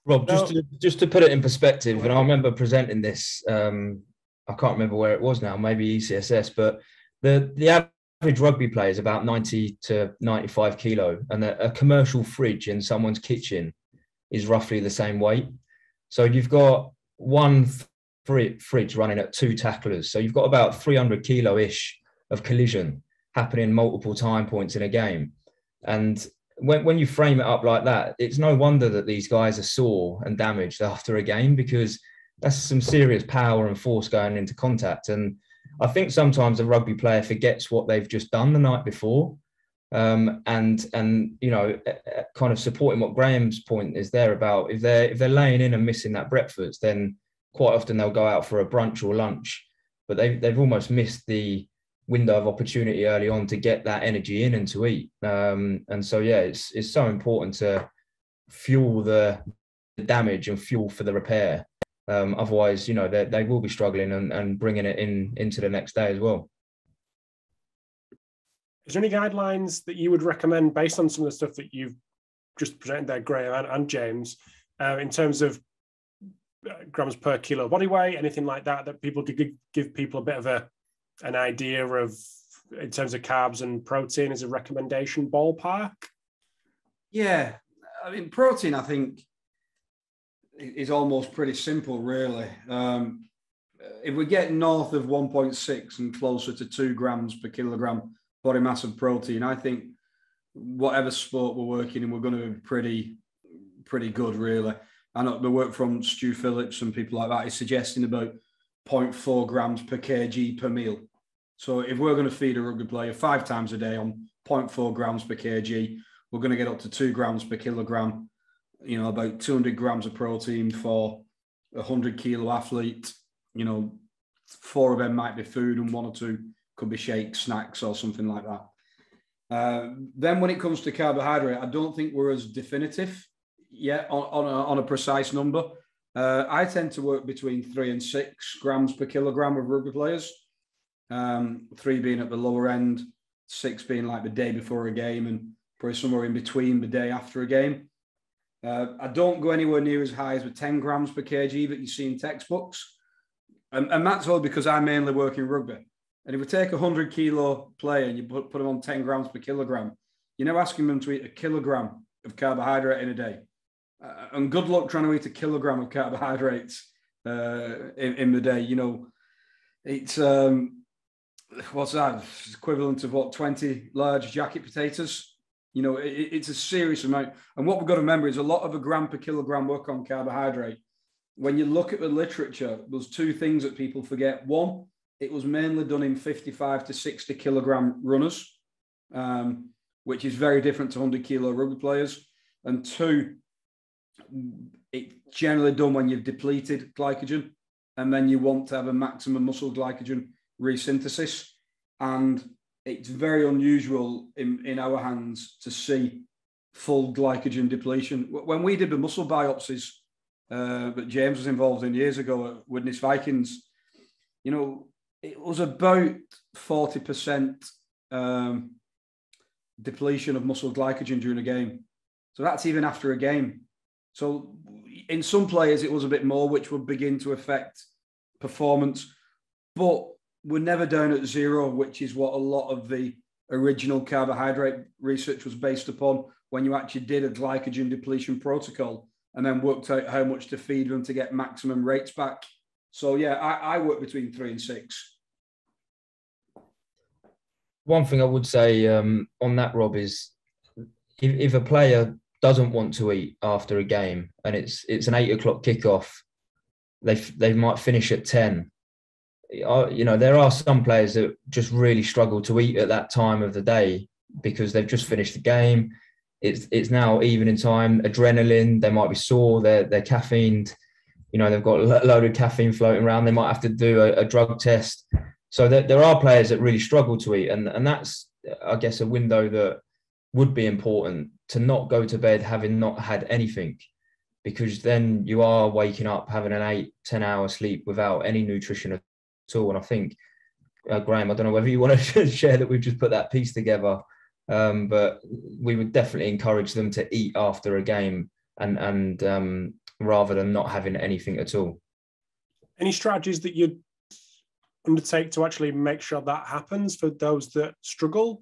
Rob, just to, just to put it in perspective, and I remember presenting this. Um, I can't remember where it was now, maybe ECSS, but the the average rugby player is about ninety to ninety five kilo, and a, a commercial fridge in someone's kitchen is roughly the same weight. So you've got one fridge running at two tacklers, so you've got about three hundred kilo ish of collision happening multiple time points in a game. And when, when you frame it up like that, it's no wonder that these guys are sore and damaged after a game because that's some serious power and force going into contact. And I think sometimes a rugby player forgets what they've just done the night before. Um, and and you know, kind of supporting what Graeme's point is there about if they're if they're laying in and missing that breakfast, then quite often they'll go out for a brunch or lunch, but they've they've almost missed the window of opportunity early on to get that energy in and to eat. Um, and so, yeah, it's it's so important to fuel the, damage and fuel for the repair. Um, otherwise, you know, they, they will be struggling and, and bringing it in into the next day as well. Is there any guidelines that you would recommend based on some of the stuff that you've just presented there, Graeme and, and James, uh, in terms of uh, grams per kilo body weight, anything like that, that people could give people a bit of a an idea of in terms of carbs and protein as a recommendation ballpark? Yeah, I mean protein. I think is almost pretty simple, really. Um, if we get north of 1.6 and closer to two grams per kilogram body mass of protein, I think whatever sport we're working in, we're going to be pretty, pretty good, really. And the work from Stu Phillips and people like that is suggesting about 0.4 grams per kg per meal. So if we're going to feed a rugby player five times a day on 0.4 grams per kg, we're going to get up to two grams per kilogram. You know, about 200 grams of protein for a 100 kilo athlete. You know, four of them might be food and one or two could be shakes, snacks, or something like that. Uh, then when it comes to carbohydrate, I don't think we're as definitive yet on, on, a, on a precise number. Uh, I tend to work between three and six grams per kilogram of rugby players um, three being at the lower end, six being like the day before a game, and probably somewhere in between the day after a game. Uh, I don't go anywhere near as high as the 10 grams per kg that you see in textbooks. And, and that's all because I mainly work in rugby. And if we take a 100 kilo player and you put, put them on 10 grams per kilogram, you're now asking them to eat a kilogram of carbohydrate in a day. Uh, and good luck trying to eat a kilogram of carbohydrates uh, in, in the day. You know, it's um, what's that? It's equivalent of what twenty large jacket potatoes. You know, it, it's a serious amount. And what we've got to remember is a lot of a gram per kilogram work on carbohydrate. When you look at the literature, there's two things that people forget. One, it was mainly done in 55 to 60 kilogram runners, um, which is very different to 100 kilo rugby players. And two, it's generally done when you've depleted glycogen and then you want to have a maximum muscle glycogen resynthesis. And it's very unusual in, in our hands to see full glycogen depletion. When we did the muscle biopsies uh, that James was involved in years ago at Widnes Vikings, you know, it was about 40% um, depletion of muscle glycogen during a game. So that's even after a game. So in some players, it was a bit more, which would begin to affect performance. But we're never down at zero, which is what a lot of the original carbohydrate research was based upon when you actually did a glycogen depletion protocol and then worked out how much to feed them to get maximum rates back. So yeah, I, I work between three and six. One thing I would say um, on that, Rob, is if, if a player doesn't want to eat after a game and it's it's an eight o'clock kickoff, they they might finish at ten. Uh, you know, there are some players that just really struggle to eat at that time of the day because they've just finished the game. It's it's now evening time, adrenaline. They might be sore. They're they're caffeined. You know, they've got a load of caffeine floating around. They might have to do a, a drug test. So there, there are players that really struggle to eat, and and that's I guess a window that would be important to not go to bed having not had anything because then you are waking up having an eight, 10 hour sleep without any nutrition at all. And I think, uh, Graeme, I don't know whether you want to share that we've just put that piece together, um, but we would definitely encourage them to eat after a game and, and um, rather than not having anything at all. Any strategies that you'd undertake to actually make sure that happens for those that struggle?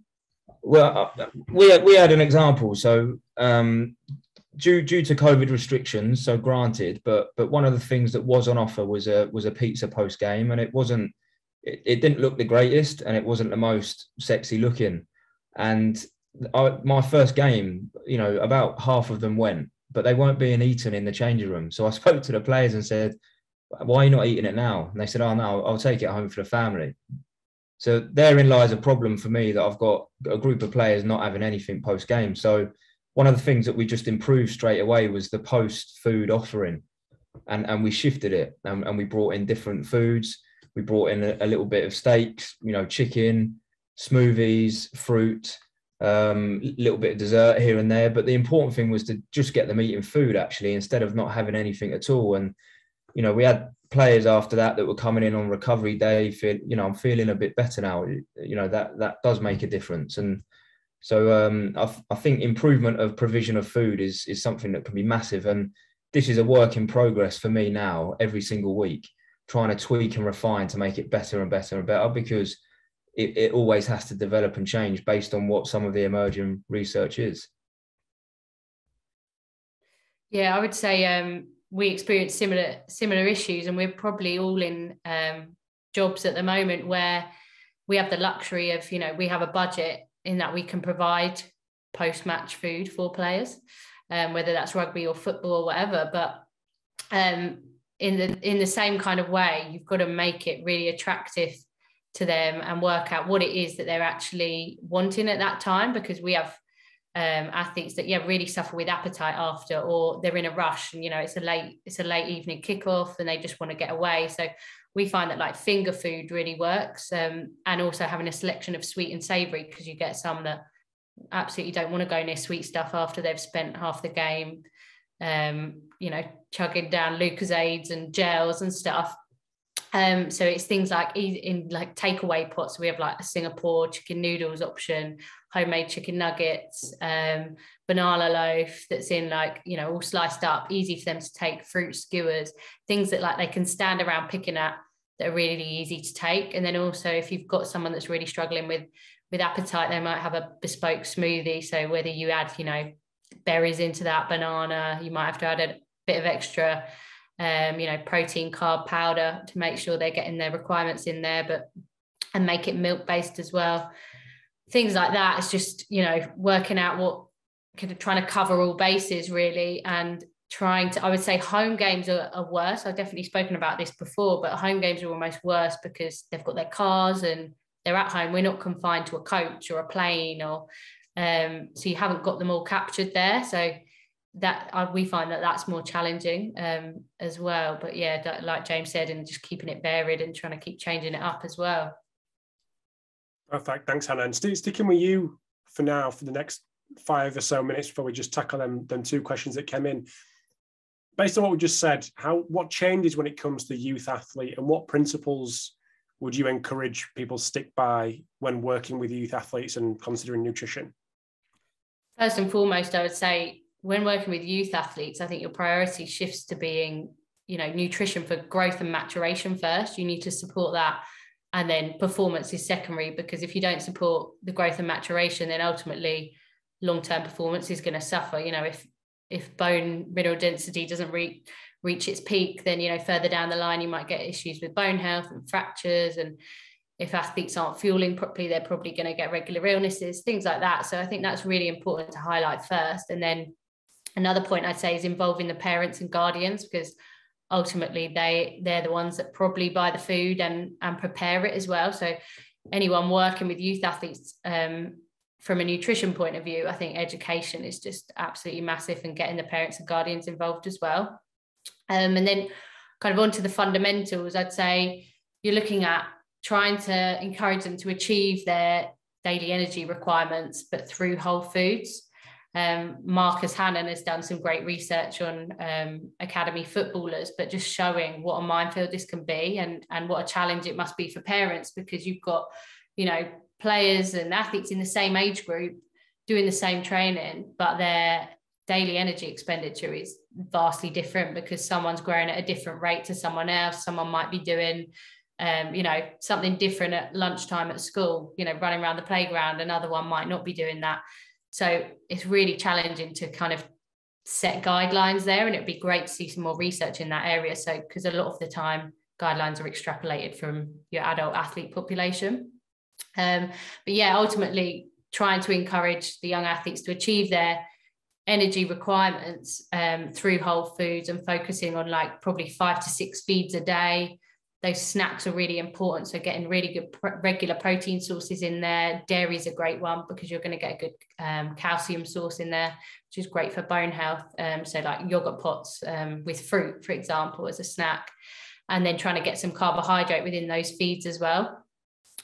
Well, uh, we we had an example. So um, due due to COVID restrictions, so granted, but but one of the things that was on offer was a was a pizza post game, and it wasn't. It, it didn't look the greatest, and it wasn't the most sexy looking. And I, my first game, you know, about half of them went, but they weren't being eaten in the changing room. So I spoke to the players and said, "Why are you not eating it now?" And they said, "Oh no, I'll take it home for the family." So therein lies a problem for me that I've got a group of players not having anything post game. So one of the things that we just improved straight away was the post food offering, and and we shifted it and, and we brought in different foods. We brought in a, a little bit of steaks, you know, chicken, smoothies, fruit, a um, little bit of dessert here and there. But the important thing was to just get them eating food actually instead of not having anything at all. And you know, we had players after that that were coming in on recovery day feel you know i'm feeling a bit better now you know that that does make a difference and so um, I, I, think improvement of provision of food is is something that can be massive and this is a work in progress for me now every single week trying to tweak and refine to make it better and better and better because it, it always has to develop and change based on what some of the emerging research is. Yeah i would say um we experience similar similar issues, and we're probably all in um, jobs at the moment where we have the luxury of you know we have a budget in that we can provide post match food for players, um, whether that's rugby or football or whatever. But um, in the in the same kind of way, you've got to make it really attractive to them and work out what it is that they're actually wanting at that time because we have um, athletes that yeah really suffer with appetite after or they're in a rush and you know it's a late it's a late evening kickoff and they just want to get away so we find that like finger food really works um, and also having a selection of sweet and savory because you get some that absolutely don't want to go near sweet stuff after they've spent half the game um, you know chugging down Lucozades and gels and stuff um, so it's things like in like takeaway pots. We have like a Singapore chicken noodles option, homemade chicken nuggets, um, banana loaf that's in like you know all sliced up, easy for them to take. Fruit skewers, things that like they can stand around picking at that are really easy to take. And then also if you've got someone that's really struggling with with appetite, they might have a bespoke smoothie. So whether you add you know berries into that banana, you might have to add a bit of extra um, you know, protein, carb, powder to make sure they're getting their requirements in there, but and make it milk based as well. Things like that. It's just, you know, working out what kind of trying to cover all bases really and trying to, I would say home games are, are worse. I've definitely spoken about this before, but home games are almost worse because they've got their cars and they're at home. We're not confined to a coach or a plane or um, so you haven't got them all captured there. So that we find that that's more challenging um, as well. But yeah, that, like James said, and just keeping it varied and trying to keep changing it up as well. Perfect. Thanks, Hannah. And st- sticking with you for now for the next five or so minutes before we just tackle them, them two questions that came in. Based on what we just said, how what changes when it comes to youth athlete and what principles would you encourage people stick by when working with youth athletes and considering nutrition? First and foremost, I would say when working with youth athletes, I think your priority shifts to being, you know, nutrition for growth and maturation first. You need to support that. And then performance is secondary because if you don't support the growth and maturation, then ultimately long-term performance is going to suffer. You know, if if bone mineral density doesn't reach reach its peak, then you know further down the line you might get issues with bone health and fractures and if athletes aren't fueling properly, they're probably going to get regular illnesses, things like that. So I think that's really important to highlight first. And then another point I'd say is involving the parents and guardians because ultimately they they're the ones that probably buy the food and and prepare it as well. So anyone working with youth athletes um, from a nutrition point of view, I think education is just absolutely massive and getting the parents and guardians involved as well. Um, and then kind of onto the fundamentals, I'd say you're looking at trying to encourage them to achieve their daily energy requirements, but through whole foods. Um, Marcus Hannon has done some great research on um, academy footballers, but just showing what a minefield this can be and, and what a challenge it must be for parents because you've got, you know, players and athletes in the same age group doing the same training, but their daily energy expenditure is vastly different because someone's growing at a different rate to someone else. Someone might be doing um, you know, something different at lunchtime at school, you know, running around the playground. Another one might not be doing that. So it's really challenging to kind of set guidelines there. And it'd be great to see some more research in that area. So, because a lot of the time, guidelines are extrapolated from your adult athlete population. Um, but yeah, ultimately, trying to encourage the young athletes to achieve their energy requirements um, through whole foods and focusing on like probably five to six feeds a day those snacks are really important. So getting really good pr- regular protein sources in there. Dairy is a great one because you're going to get a good um, calcium source in there, which is great for bone health. Um, so like yogurt pots um, with fruit, for example, as a snack, and then trying to get some carbohydrate within those feeds as well.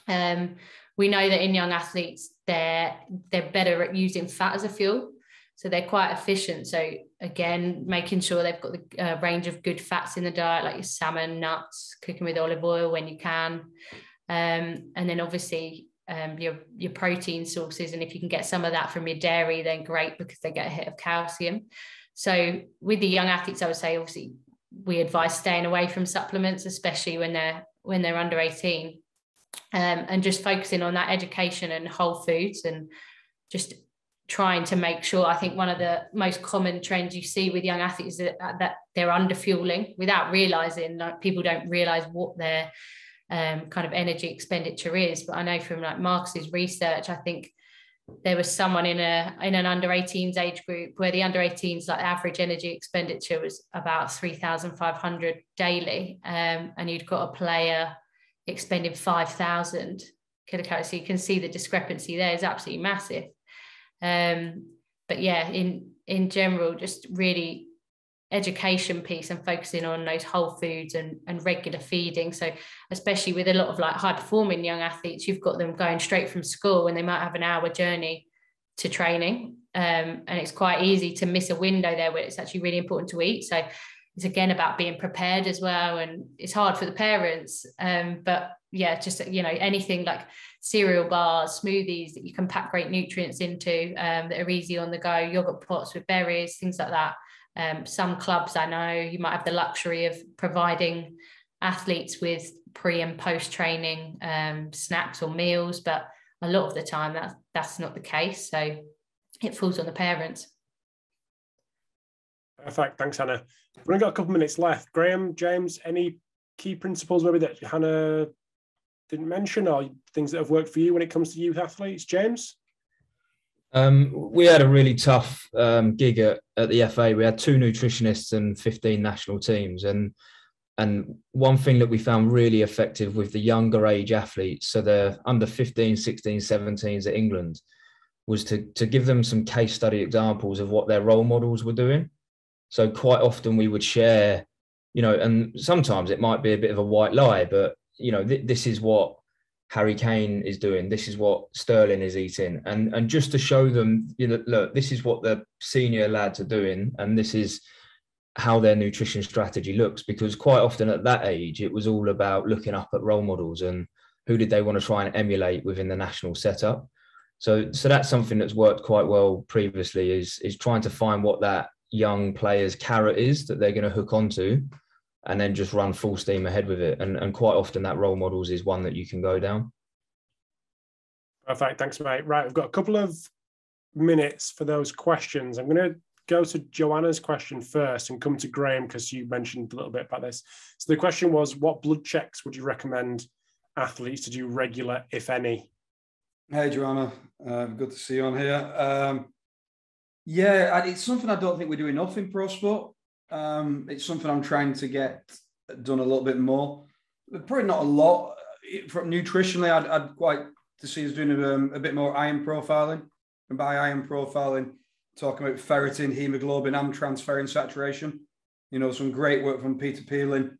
Um, we know that in young athletes, they're they're better at using fat as a fuel. So they're quite efficient. So again, making sure they've got the uh, range of good fats in the diet, like your salmon, nuts, cooking with olive oil when you can, um, and then obviously um, your your protein sources. And if you can get some of that from your dairy, then great because they get a hit of calcium. So with the young athletes, I would say obviously we advise staying away from supplements, especially when they're when they're under 18. Um, and just focusing on that education and whole foods and just trying to make sure i think one of the most common trends you see with young athletes is that, that they're under fueling without realizing like people don't realize what their um, kind of energy expenditure is. But i know from like marcus's research i think there was someone in a in an under 18s age group where the under 18s like average energy expenditure was about 3500 daily um, and you'd got a player expending 5000 kilocalories so you can see the discrepancy there is absolutely massive um, but yeah, in in general, just really education piece and focusing on those whole foods and, and regular feeding. So especially with a lot of like high performing young athletes, you've got them going straight from school and they might have an hour journey to training. Um, and it's quite easy to miss a window there where it's actually really important to eat. So it's again about being prepared as well. And it's hard for the parents. Um, but yeah, just you know, anything like cereal bars, smoothies that you can pack great nutrients into um, that are easy on the go, yogurt pots with berries, things like that. Um, some clubs I know you might have the luxury of providing athletes with pre and post training um, snacks or meals, but a lot of the time that that's not the case. So it falls on the parents. Perfect. Thanks, Hannah. We've only got a couple minutes left. Graeme, James, any key principles maybe that Hannah didn't mention or things that have worked for you when it comes to youth athletes? James? Um, we had a really tough um, gig at, at the FA. We had two nutritionists and 15 national teams. And and one thing that we found really effective with the younger age athletes, so the under 15, 16, 17s at England, was to, to give them some case study examples of what their role models were doing. So quite often we would share, you know, and sometimes it might be a bit of a white lie, but you know, th- this is what Harry Kane is doing. This is what Sterling is eating, and and just to show them, you know, look, this is what the senior lads are doing, and this is how their nutrition strategy looks. Because quite often at that age, it was all about looking up at role models and who did they want to try and emulate within the national setup. So so that's something that's worked quite well previously. Is is trying to find what that young player's carrot is that they're going to hook onto and then just run full steam ahead with it. And, and quite often that role models is one that you can go down. Perfect. Thanks, mate. Right. We've got a couple of minutes for those questions. I'm going to go to Joanna's question first and come to Graeme because you mentioned a little bit about this. So the question was what blood checks would you recommend athletes to do regular, if any? Hey, Joanna. Uh, good to see you on here. Um, yeah, it's something I don't think we do enough in pro sport. Um, it's something I'm trying to get done a little bit more. Probably not a lot. From nutritionally, I'd, I'd quite to see us doing a, um, a bit more iron profiling. And by iron profiling, talking about ferritin, hemoglobin, and transferrin saturation. You know, some great work from Peter Peeling,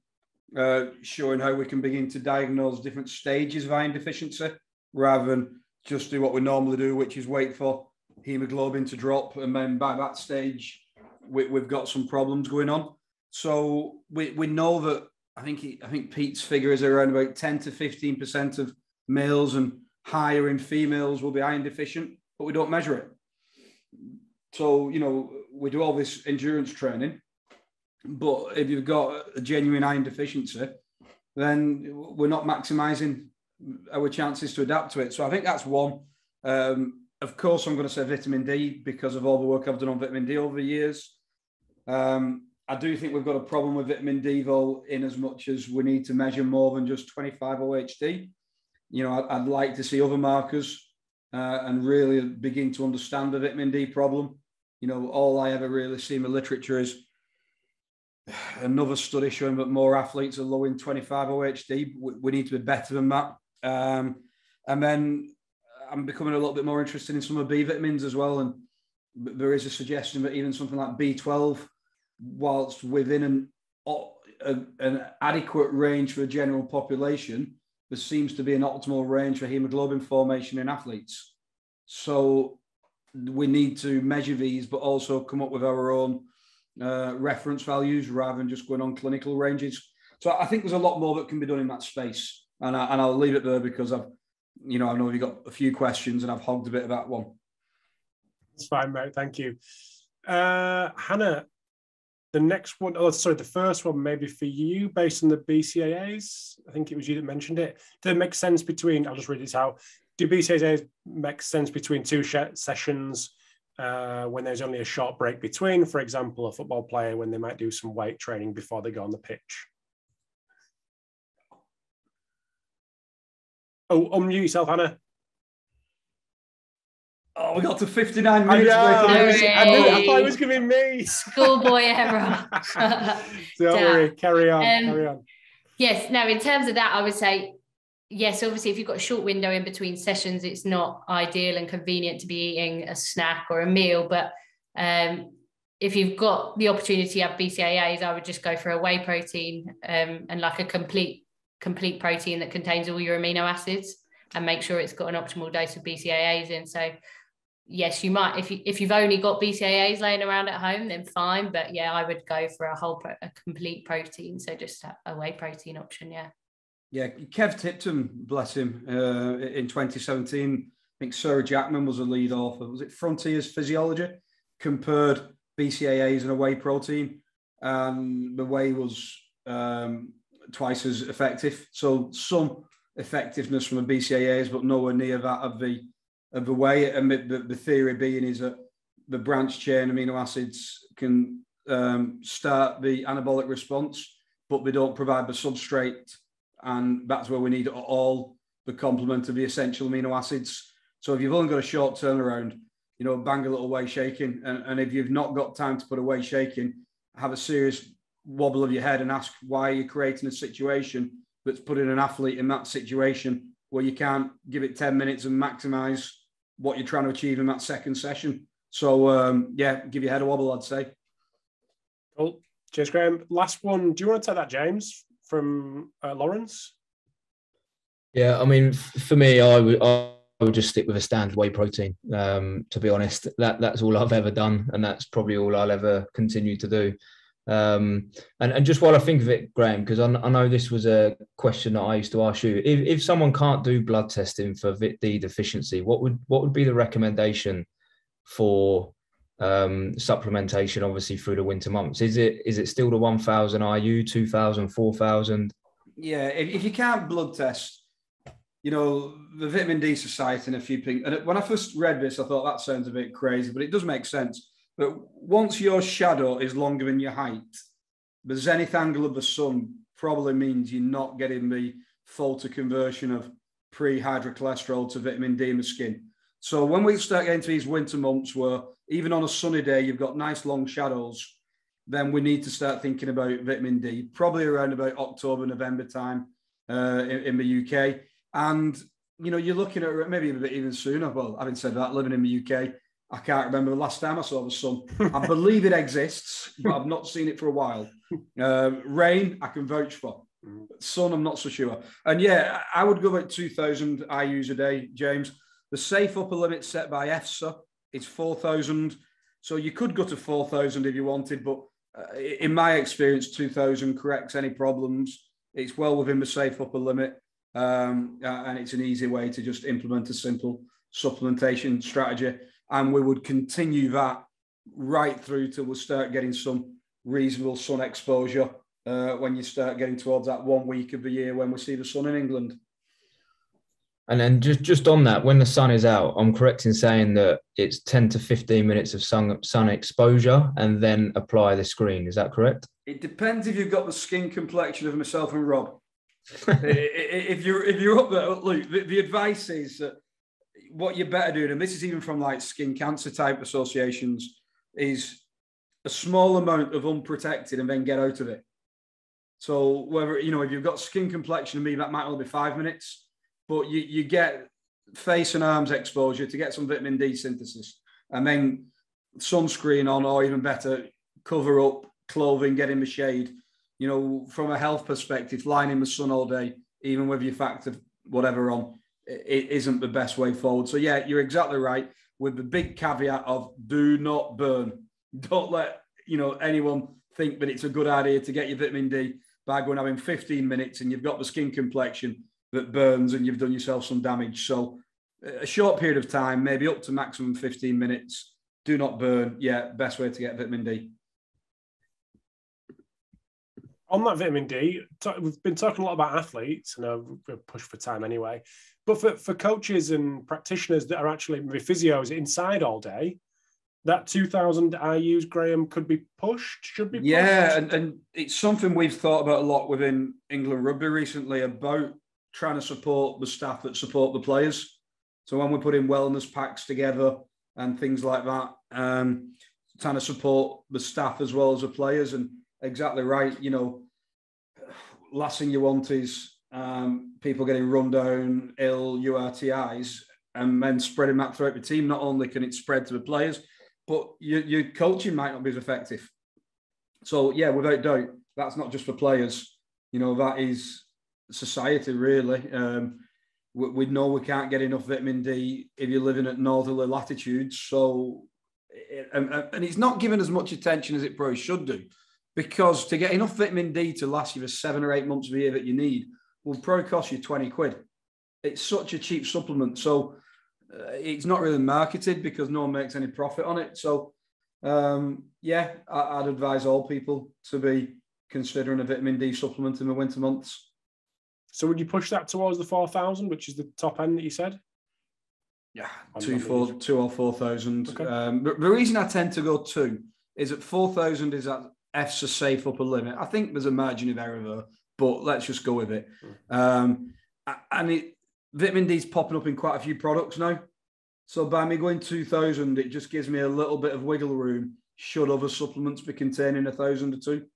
uh, showing how we can begin to diagnose different stages of iron deficiency rather than just do what we normally do, which is wait for hemoglobin to drop. And then by that stage, we, have got some problems going on. So we, we know that I think he, I think Pete's figure is around about 10 to 15 percent of males and higher in females will be iron deficient, but we don't measure it. So you know we do all this endurance training, but if you've got a genuine iron deficiency, then we're not maximising our chances to adapt to it. So I think that's one. Um, of course, I'm going to say vitamin D because of all the work I've done on vitamin D over the years. Um, I do think we've got a problem with vitamin D, though, in as much as we need to measure more than just 25 OHD. You know, I'd, I'd like to see other markers uh, and really begin to understand the vitamin D problem. You know, all I ever really see in the literature is another study showing that more athletes are low in 25 OHD. We, we need to be better than that. Um, and then I'm becoming a little bit more interested in some of B vitamins as well. And there is a suggestion that even something like B12 whilst within an, a, an adequate range for the general population, there seems to be an optimal range for hemoglobin formation in athletes. So we need to measure these, but also come up with our own uh, reference values rather than just going on clinical ranges. So I think there's a lot more that can be done in that space, and I, and I'll leave it there because I've, you know, I know you've got a few questions and I've hogged a bit of that one. It's fine, mate. Thank you, uh, Hannah the next one, oh, sorry, the first one maybe for you based on the BCAAs. I think it was you that mentioned it. Does it make sense between, I'll just read this out. Do BCAAs make sense between two sessions uh, when there's only a short break between, for example, a football player when they might do some weight training before they go on the pitch? Oh, unmute yourself, Hannah. Oh, we got to 59 minutes. I, know, I, knew, I thought it was going to be me. Schoolboy error. Don't worry, carry on, um, carry on. Yes, now in terms of that, I would say, yes, obviously, if you've got a short window in between sessions, it's not ideal and convenient to be eating a snack or a meal. But um, if you've got the opportunity to have BCAAs, I would just go for a whey protein um, and like a complete complete protein that contains all your amino acids and make sure it's got an optimal dose of BCAAs in. So yes, you might if you if you've only got BCAAs laying around at home, then fine. But yeah, I would go for a whole pro, a complete protein, so just a whey protein option. Yeah. Yeah, Kev Tipton, bless him, uh, in 2017. I think Sarah Jackman was a lead author. Was it Frontiers Physiology? Compared BCAAs and a whey protein, and the whey was um, twice as effective. So some effectiveness from the BCAAs, but nowhere near that of the of the whey, and the, the theory being is that the branch chain amino acids can um, start the anabolic response, but they don't provide the substrate. And that's where we need all the complement of the essential amino acids. So if you've only got a short turnaround, you know, bang a little whey shaking. And, and if you've not got time to put a away shaking, have a serious wobble of your head and ask why you're creating a situation that's putting an athlete in that situation where you can't give it 10 minutes and maximize what you're trying to achieve in that second session. So um, yeah, give your head a wobble, I'd say. Cool. Cheers, Graeme. Last one. Do you want to take that, James, from uh, Lawrence? Yeah, I mean, for me, I would I would just stick with a standard whey protein. Um, to be honest, that that's all I've ever done, and that's probably all I'll ever continue to do. Um, and, and just while I think of it, Graeme, because I, I, know this was a question that I used to ask you. If, if someone can't do blood testing for Vit D deficiency, what would what would be the recommendation for um, supplementation, obviously through the winter months? Is it is it still the 1,000 IU, 2,000, 4,000? Yeah, if, if you can't blood test, you know, the Vitamin D Society and a few things. And when I first read this, I thought that sounds a bit crazy, but it does make sense but once your shadow is longer than your height, the zenith angle of the sun probably means you're not getting the photo conversion of pre-hydrocholesterol to vitamin D in the skin. So when we start getting to these winter months where even on a sunny day you've got nice long shadows, then we need to start thinking about vitamin D, probably around about October, November time uh, in, in, the UK. And you know, you're looking at maybe a bit even sooner. Well, having said that, living in the UK, I can't remember the last time I saw the sun. I believe it exists, but I've not seen it for a while. Um, rain, I can vouch for. Sun, I'm not so sure. And yeah, I would go about 2,000 IUs a day, James. The safe upper limit set by EFSA is 4,000. So you could go to 4,000 if you wanted, but uh, in my experience, 2,000 corrects any problems. It's well within the safe upper limit. Um, uh, and it's an easy way to just implement a simple supplementation strategy and we would continue that right through till we start getting some reasonable sun exposure uh, when you start getting towards that one week of the year when we see the sun in England. And then just just on that, when the sun is out, I'm correct in saying that it's 10 to 15 minutes of sun sun exposure and then apply the screen. Is that correct? It depends if you've got the skin complexion of myself and Rob. if you're if you're up there, look, the, the advice is that what you're better doing, and this is even from like skin cancer type associations, is a small amount of unprotected and then get out of it. So whether you know if you've got skin complexion, me that might only be five minutes, but you you get face and arms exposure to get some vitamin D synthesis, and then sunscreen on, or even better, cover up clothing, get in the shade. You know, from a health perspective, lying in the sun all day, even with your factor whatever on, it isn't the best way forward. So yeah, you're exactly right. With the big caveat of do not burn. Don't let you know anyone think that it's a good idea to get your vitamin D by going having 15 minutes and you've got the skin complexion that burns and you've done yourself some damage. So a short period of time, maybe up to maximum 15 minutes. Do not burn. Yeah, best way to get vitamin D on that vitamin D, we've been talking a lot about athletes, and we're push for time anyway. But for, for coaches and practitioners that are actually physios inside all day, that 2000 IUs, Graeme, could be pushed, should be pushed. Yeah, and, and it's something we've thought about a lot within England rugby recently about trying to support the staff that support the players. So when we put in wellness packs together and things like that, um, trying to support the staff as well as the players. And exactly right. You know, last thing you want is um, people getting run down, ill, URTIs, and then spreading that throughout the team. Not only can it spread to the players, but your, your coaching might not be as effective. So, yeah, without doubt, that's not just for players. You know, that is society, really. Um, we, we know we can't get enough vitamin D if you're living at northerly latitudes. So, and, and it's not given as much attention as it probably should do because to get enough vitamin D to last you for seven or eight months of the year that you need will probably cost you 20 quid. It's such a cheap supplement. So uh, it's not really marketed because no one makes any profit on it. So, um, yeah, I, would advise all people to be considering a vitamin D supplement in the winter months. So, would you push that towards the 4,000, which is the top end that you said? Yeah, two, four, two or 4,000. Okay. Um, the reason I tend to go two is at 4,000 is that EFSA safe upper limit. I think there's a margin of error there, but let's just go with it. Um, and it, vitamin D is popping up in quite a few products now. So by me going 2,000, it just gives me a little bit of wiggle room should other supplements be containing a thousand or two.